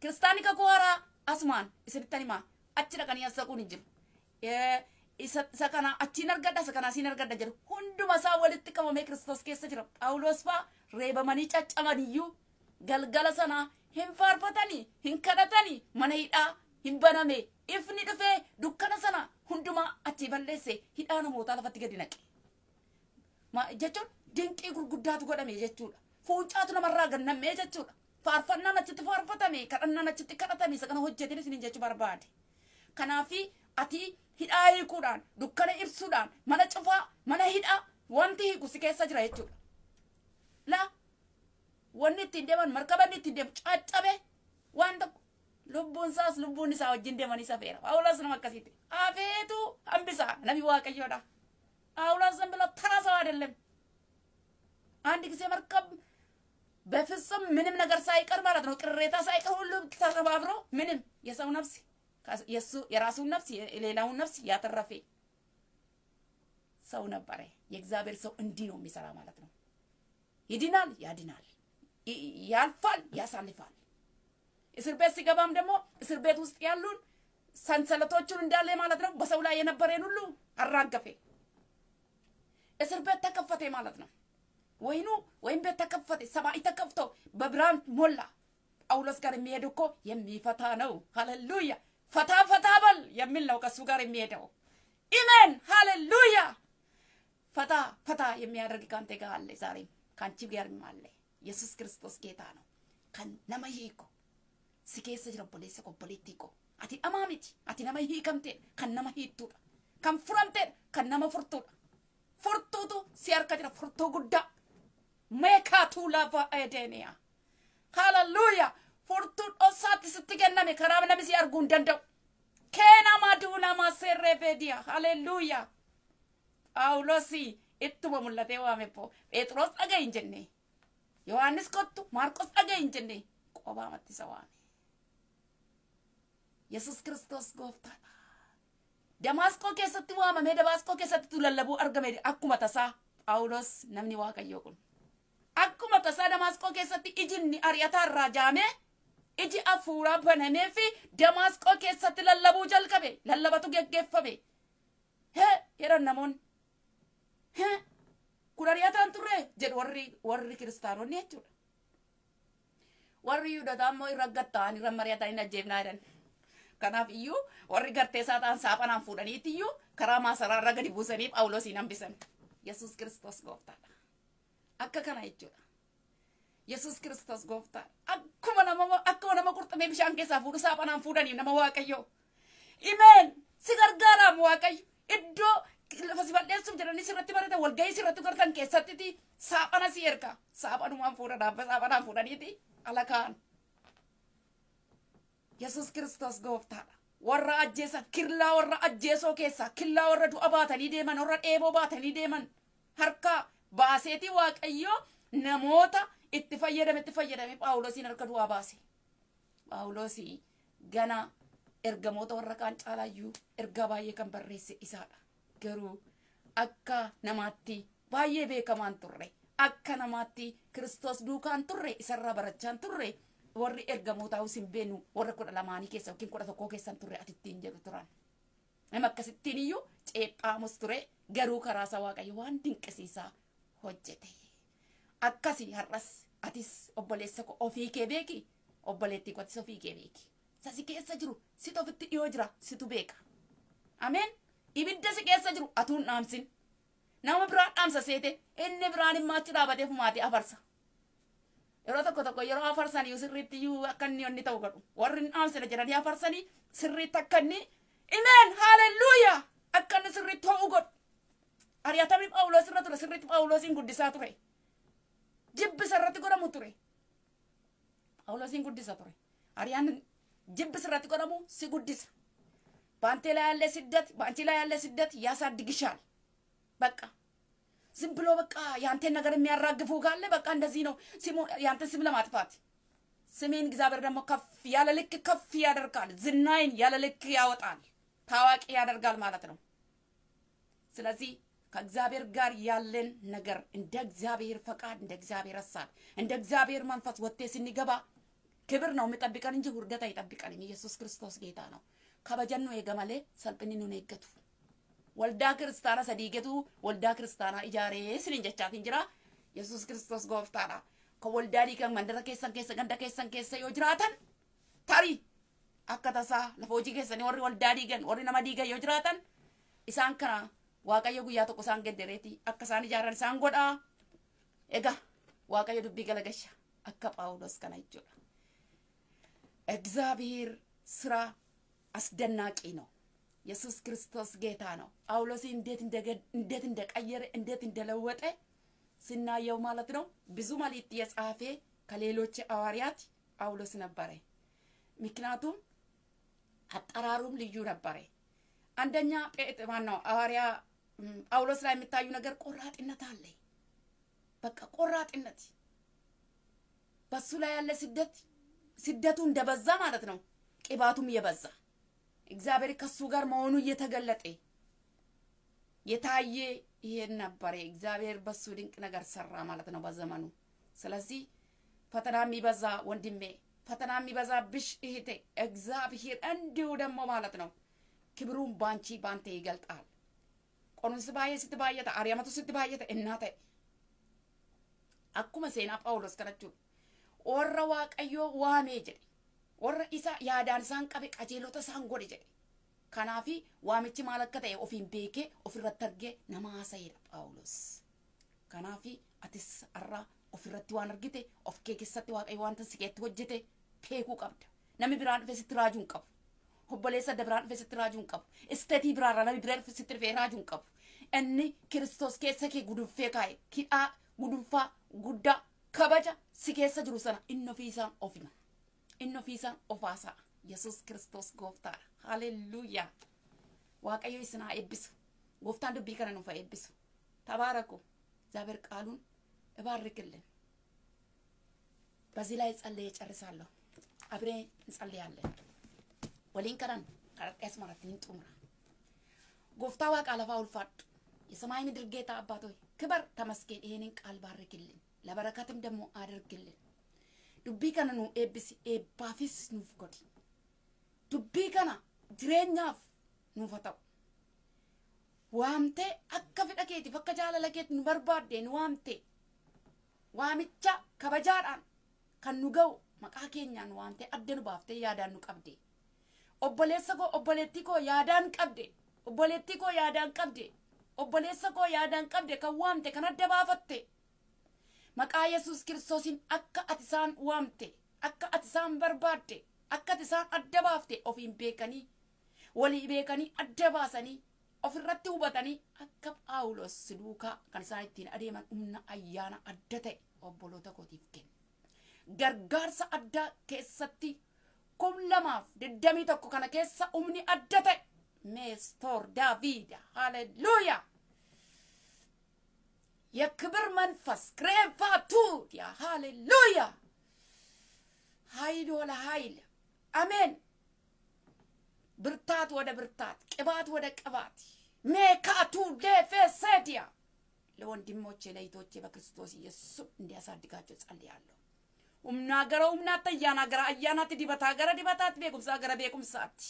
kiristaani kakuu haaraa asumaan isinitti himaa achi dhaqanii as dhaquun hin jiru isa kana achiin argadha isa kana asiin argadha jedhu hunduma isaa walitti qabamee kiristoos keessa jira phaawulos faa reebamanii caccabaniyyuu galgala sanaa hin faarfatanii hin kadhatanii mana hidhaa hin baname ifni dhufee dukkana sana hundumaa achi balleesse hidhaa namootaa lafatti gadi naqe jechuun dinqii gurguddaatu godhame jechuudha fuuncaatu namarraa gannamee jechuudha faarfannaan achitti faarfatame kadhannaan achitti kadhatame isa kana hojjetin isin jechuu barbaade kanaafi ati hidhaa hiikuudhaan dukkana ibsuudhaan mana cufaa mana hidhaa wanti hiiku si keessa jira jechuudha la wanni ittiin deeman markabanni ittiin deemu caccabe waan tokko lubbuun isaas lubbuun isaa wajjin deemanii safeera phaawulos nama akkasiiti afeetu hambisaa nami waaqayyoodha ዝም ብሎ ተራ ሰው አይደለም አንድ ጊዜ መርከብ በፍጹም ምንም ነገር ሳይቀር ማለት ነው ቅሬታ ሳይቀር ሁሉ ተባብሮ ምንም የሰው ነፍስ የሱ የራሱን ነፍስ የሌላውን ነፍስ ያተረፈ ሰው ነበረ። የእግዚአብሔር ሰው እንዲህ ነው የሚሰራ ማለት ነው። ይድናል፣ ያድናል፣ ያልፋል፣ ያሳልፋል። እስር ቤት ሲገባም ደግሞ እስር ቤት ውስጥ ያሉን ሰንሰለቶቹን እንዳለ ማለት ነው በሰው ላይ የነበረን ሁሉ አራገፌ። እስር ቤት ተከፈተ ማለት ነው። ወይኑ ወይም ቤት ተከፈተ፣ ሰማይ ተከፍቶ በብርሃን ሞላ። ጳውሎስ ጋር የሚሄድ እኮ የሚፈታ ነው። ሃሌሉያ! ፈታ ፈታ በል የሚል ነው ከእሱ ጋር የሚሄደው። ኢሜን ሃሌሉያ! ፈታ ፈታ የሚያደርግ ከአንተ ጋር አለ፣ ዛሬም ከአንቺ ጋርም አለ። ኢየሱስ ክርስቶስ ጌታ ነው። ከን ነመ ሂኮ ሲኬሰ ጅረ አቲ nama hiittuudha kan furamtee kan nama furtuudha furtuutu si harka jira furtuu guddaa meekaatuu lafa edeeniyaa haleluuya furtuu dhoksaatti sitti kenname karaa namni si arguu hin danda'u keenama duunama seerree beediya haleluuya phaawulosi ittuma mul'atee waame po phexros dhaga'i hin jenne yohaannis kottu maarqos dhaga'i hin jenne qobaamatti isa waame yesus kiristoos gooftaadha damaasqoo keessatti waamamee damaasqoo keessatti lallabuu argame akkuma tasaa phaawulos namni waaqayyoo kun akkuma tasaa damaasqoo keessatti ijinni ari'ataa irraa jaamee iji afuuraa banamee fi damaasqoo keessatti lallabuu jalqabe lallabatu geggeeffame hee jedhan namoonni kun ari'ataan turre jedhu warri warri kiristaanonni jechuudha warri yuudotaa immoo irra gatta'an irra mari'atan hin ajjeefnaa jedhan kanaaf iyyuu warri gartee isaa ta'an saaphanaan fuudhaniiti iyyuu karaa maasaraa irra gadi buusanii phaawulosiin hambisan yesus kiristoos gooftaadha akka kana jechuudha yesus kiristoos gooftaadha akkuma nama akkuma nama qurxummee bishaan keessaa fuudhu saaphanaan fuudhaniif nama waaqayyo imeen si gargaaraam waaqayyo iddoo lafa si balleessuuf jedhanii sirratti baratan walgahii sirratti gartan keessattiti saaphana si erga saaphanumaan fuudha dhaabba saaphanaan fuudhaniiti alakaan yesus kiristoos gooftaadha warra ajjeesan killaa warra ajjeesoo keessaa killaa warra du'a baatanii deeman warra dheeboo baatanii deeman harka baaseeti waaqayyo namoota itti fayyadame itti fayyadame phaawulosiin harka du'aa baase phaawulosii gana ergamoota warra kaan caalaayyuu ergaa baay'ee kan barreesse isaadha garuu akka namaatti baay'ee beekamaan turre akka namaatti kiristoos duukaan turre isarraa barachaan turre warri ergamootaa hin beenu warra kudha lamaanii keessa yookiin kudha tokkoo keessan turre atittiin jedhu turan. Nama akkasittiin iyyuu ceephaamus ture garuu karaa isaa waaqayyo waan dinqisiisaa hojjete. Akkasi har'as atis obboleessa koo ofii kee beeki obboleettii kootis ofii kee beeki. Sasi keessa jiru sit ofitti dhiyoo jira situ beeka. Ameen. Ibidda si keessa jiru atuun dhaamsin. Nama biraan dhaamsa seete inni biraan achi dhaabatee fumaatee afarsa. yeroo tokko tokko yeroo afarsanii sirriitti iyyuu akka inni onni ta'u godhu warri hin dhaamsine jedhanii afarsanii sirriitti akka inni imeen haalelluuyaa akka inni sirriitti ho'u godhu ari'atamni phaawulos irra ture sirriitti phaawulosiin guddisaa ture jibbisa irratti godhamu ture phaawulosiin guddisa ture ari'aan jibbisa irratti godhamu si guddisa ላይ ያለ ስደት በአንቺ ላይ ያለ ስደት ያሳድግሻል። በቃ ዝም ብሎ በቃ ያንተን ነገር የሚያራግፉ ካለ በቃ እንደዚህ ነው። ያንተን ስም ለማጥፋት ስሜን እግዚአብሔር ደግሞ ከፍ ያለ ልክ ከፍ ያደርጋል። ዝናይን ያለ ልክ ያወጣል፣ ታዋቂ ያደርጋል ማለት ነው። ስለዚህ ከእግዚአብሔር ጋር ያለን ነገር እንደ እግዚአብሔር ፈቃድ፣ እንደ እግዚአብሔር ሀሳብ፣ እንደ እግዚአብሔር መንፈስ ወጥቴ ስንገባ ክብር ነው የሚጠብቀን እንጂ ውርደት አይጠብቀንም። ኢየሱስ ክርስቶስ ጌታ ነው። ከበጀኑ የገመሌ ሰልጵኒኑ kiristaana sadiigetu waldaa kiristaanaa ijaaree sinin jechaatiin jira yesus kiristoos gooftaadha kan waldaa diigan mandara keessan keessa ganda keessan keessa yoo jiraatan tarii akka tasaa lafa hojii keessanii warri waldaa diigan warri nama waaqayyo guyyaa tokko isaan geddereeti akka isaan ijaaran isaan godhaa egaa waaqayyo dubbii galagasha akka phaawulos kana jechuudha እግዚአብሔር ስራ አስደናቂ ነው። ኢየሱስ ክርስቶስ ጌታ ነው። ጳውሎስ እንዴት እንዴት እንደቀየረ እንዴት እንደለወጠ ስናየው ማለት ነው። ብዙ መልእክት የጻፈ ከሌሎች ሐዋርያት ጳውሎስ ነበረ። ምክንያቱም አጠራሩም ልዩ ነበረ። አንደኛ ማነው ሐዋርያ ጳውሎስ ላይ የሚታዩ ነገር ቆራጥነት አለ። በቃ ቆራጥነት በሱ ላይ ያለ ስደት ስደቱ እንደበዛ ማለት ነው። ቅባቱም የበዛ እግዚአብሔር ከሱ ጋር መሆኑ እየተገለጠ የታየ ይሄን ነበረ። እግዚአብሔር በሱ ድንቅ ነገር ሰራ ማለት ነው በዘመኑ። ስለዚህ ፈተና የሚበዛ ወንድሜ፣ ፈተና የሚበዛብሽ እህቴ፣ እግዚአብሔር እንዲሁ ደግሞ ማለት ነው ክብሩን ባንቺ ባንተ ይገልጣል። Qorumsi baay'ee sitti baay'ata. Ari'amatu sitti baay'ata. Innaa ta'e. Akkuma seenaa Phaawulos kana jechuudha. Warra Waaqayyoo waamee jedhe. Warra isa yaadaan isaan qabe qajeelota isaan godhe jedhe. Kanaafi waamichi maal akka ta'e ofiin beekee ofirratti argee nama haasa'edha Phaawulos. Kanaafi atis har'a ofirratti waan argite of kee keessatti waaqayyo wanta si keessatti hojjete beekuu qabda. Namni biraan dhufe sitti raajuu hin qabu. Obboleessa adda biraan dhufe sitti raajuu hin qabu isteetii biraarraa namni dhufe sitti dhufe raajuu hin qabu inni kiristoos keessa kee gudunfee kaa'e hidhaa gudunfaa guddaa kabaja si keessa jiru sana inni ofiisaan ofima inni ofiisaan ofaasaa yesus kiristoos gooftaadha haleluuyaa waaqayyo isin haa eebbisu gooftaan dubbii kana nuuf haa eebbisu tabaaraku እግዚአብሔር ቃሉን እባርክልን። በዚህ ላይ ጸልዬ ጨርሳለሁ። አብሬን እንጸልያለን። ወሊን ከረን ከረጤስ ማለት ጡምራ ጎፍታ ዋቃ ለፋ ውልፋዱ የሰማይ ምድር ጌታ አባት ሆይ ክበር ተመስገን። ይሄንን ቃል ባርክልን፣ ለበረከትም ደግሞ አድርግልን። ዱቢ ከነ ኑ ኤብሲ ኤባፊስ ኑፍ ጎዲ ዱቢ ከነ jireenyaaf nuuf haa ta'u waamtee akka fedha keetiif akka jaalala keetti nu barbaadde nu waamte waamicha kabajaadhaan kan nu ga'u maqaa keenyaan waamtee adda nu baaftee yaadaan nu qabde obboleessa koo obboleettii koo yaadaan qabde obboleettii koo yaadaan qabde obboleessa koo yaadaan qabde kan waamte kan adda baafatte maqaa yesus kiristoosiin akka ati isaan waamte akka ati isaan barbaadde akka ati isaan adda baafte ofiin beekanii walii beekanii adda baasanii ofirratti hubatanii akka phaawulos duukaa kan isaan ittiin adeeman humna ayyaana adda ta'e obboloota kootiif kenna. Gargaarsa addaa keessatti kum lamaaf digdamii tokko kana keessa humni adda ta'e meestoor daaviida haleluuya የክብር መንፈስ ክሬቫቱያ ሃሌሉያ ኃይል ወለ ኃይል አሜን ብርታት ወደ ብርታት ቅባት ወደ ቅባት ሜካቱ ዴፌሴዲያ ለወንድሞቼ ለይቶቼ በክርስቶስ ኢየሱስ እንዲያሳድጋቸው ጸልያለሁ። humna gara humnaatti ayyaana gara ayyaanaatti dibataa gara dibataatti beekumsaa gara beekumsaatti.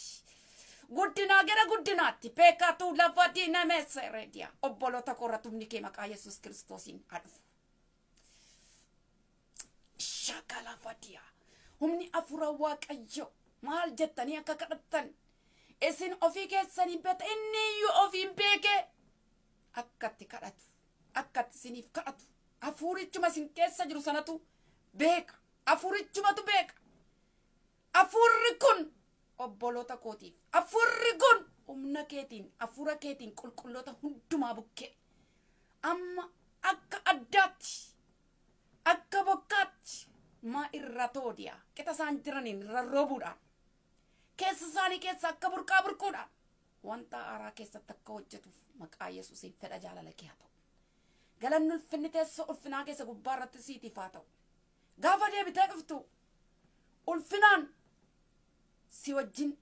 Guddinaa gara guddinaatti. Beekatu lafa diinameessa reediya. Obboloota korratti humni kee maqaa yesus kiristoosiin adhufu shakala fadiya humni afura waaqayyo. Maal jettanii akka kadhattan? Isin ofii keessanii beeta inni iyyuu ofiin beeke. Akkatti kadhatu. Akkatti isiniif kadhatu. Hafuurichuma isin keessa jiru sanatu beeka hafuurichumatu beeka hafuurri kun obboloota kootiif. Hafuurri kun humna keetiin hafuura keetiin qulqulloota hundumaa bukkee amma akka addaatti akka bokkaatti maa irra toodiya qixa isaan jiraniin irra roobuudhaan. Keessa isaanii keessa akka burqaa burquudhaan. Wanta haaraa keessatti akka hojjetuuf maqaa yesuusiin fedha jaalala kee haa ta'u. Galanni ulfinni teessoo ulfinaa keessa gubbaa irratti siitiif haa ta'u gaafa deebitee dhuftu ulfinaan si wajjin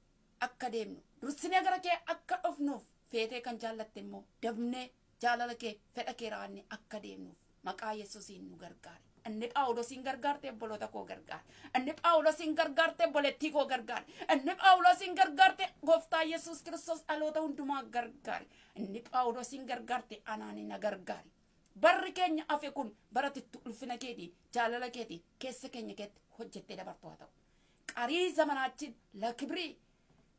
akka deemnu dursinee gara kee akka dhufnuuf feetee kan jaallatte immoo dabnee jaalala kee fedha kee raawwanne akka deemnuuf maqaa yesuusiin nu gargaare. Inni Phaawulosiin gargaarte obboloota koo gargaare. Inni Phaawulosiin gargaarte obboleettii koo gargaare. Inni Phaawulosiin gargaarte gooftaa Yesuus Kiristoos dhaloota hundumaa gargaare. Inni Phaawulosiin gargaarte anaani na gargaare. Barri keenya hafe kun bara tittu ulfina keetiin jaalala keetiin keessa keenya keetti hojjettee dabartu haa ta'u. Qarii zamanaachin la kibrii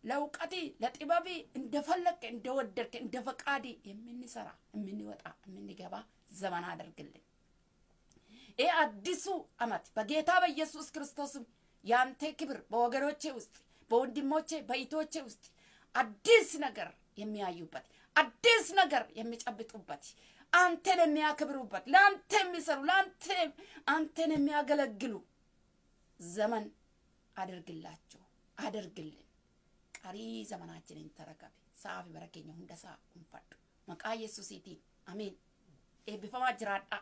ለእውቀቴ ለጥበቤ እንደፈለቀ እንደወደድከ እንደ ፈቃዴ የምንሰራ የምንወጣ የምንገባ ዘመን አደርግልን። ይህ አዲሱ ዓመት በጌታ በኢየሱስ ክርስቶስም ያንተ ክብር በወገኖቼ ውስጥ በወንድሞቼ በኢቶቼ ውስጥ አዲስ ነገር የሚያዩበት አዲስ ነገር የሚጨብጡበት አንተን የሚያከብሩበት ለአንተ የሚሰሩ ለአንተ አንተን የሚያገለግሉ ዘመን አድርግላቸው አድርግልን። ቀሪ ዘመናችንን ተረከብ። ሰዓፊ በረኬኛ ሁንደሳ እንፈዱ መቃ ኢየሱሲtiin አሜን ኤብቢፈማ jiraadha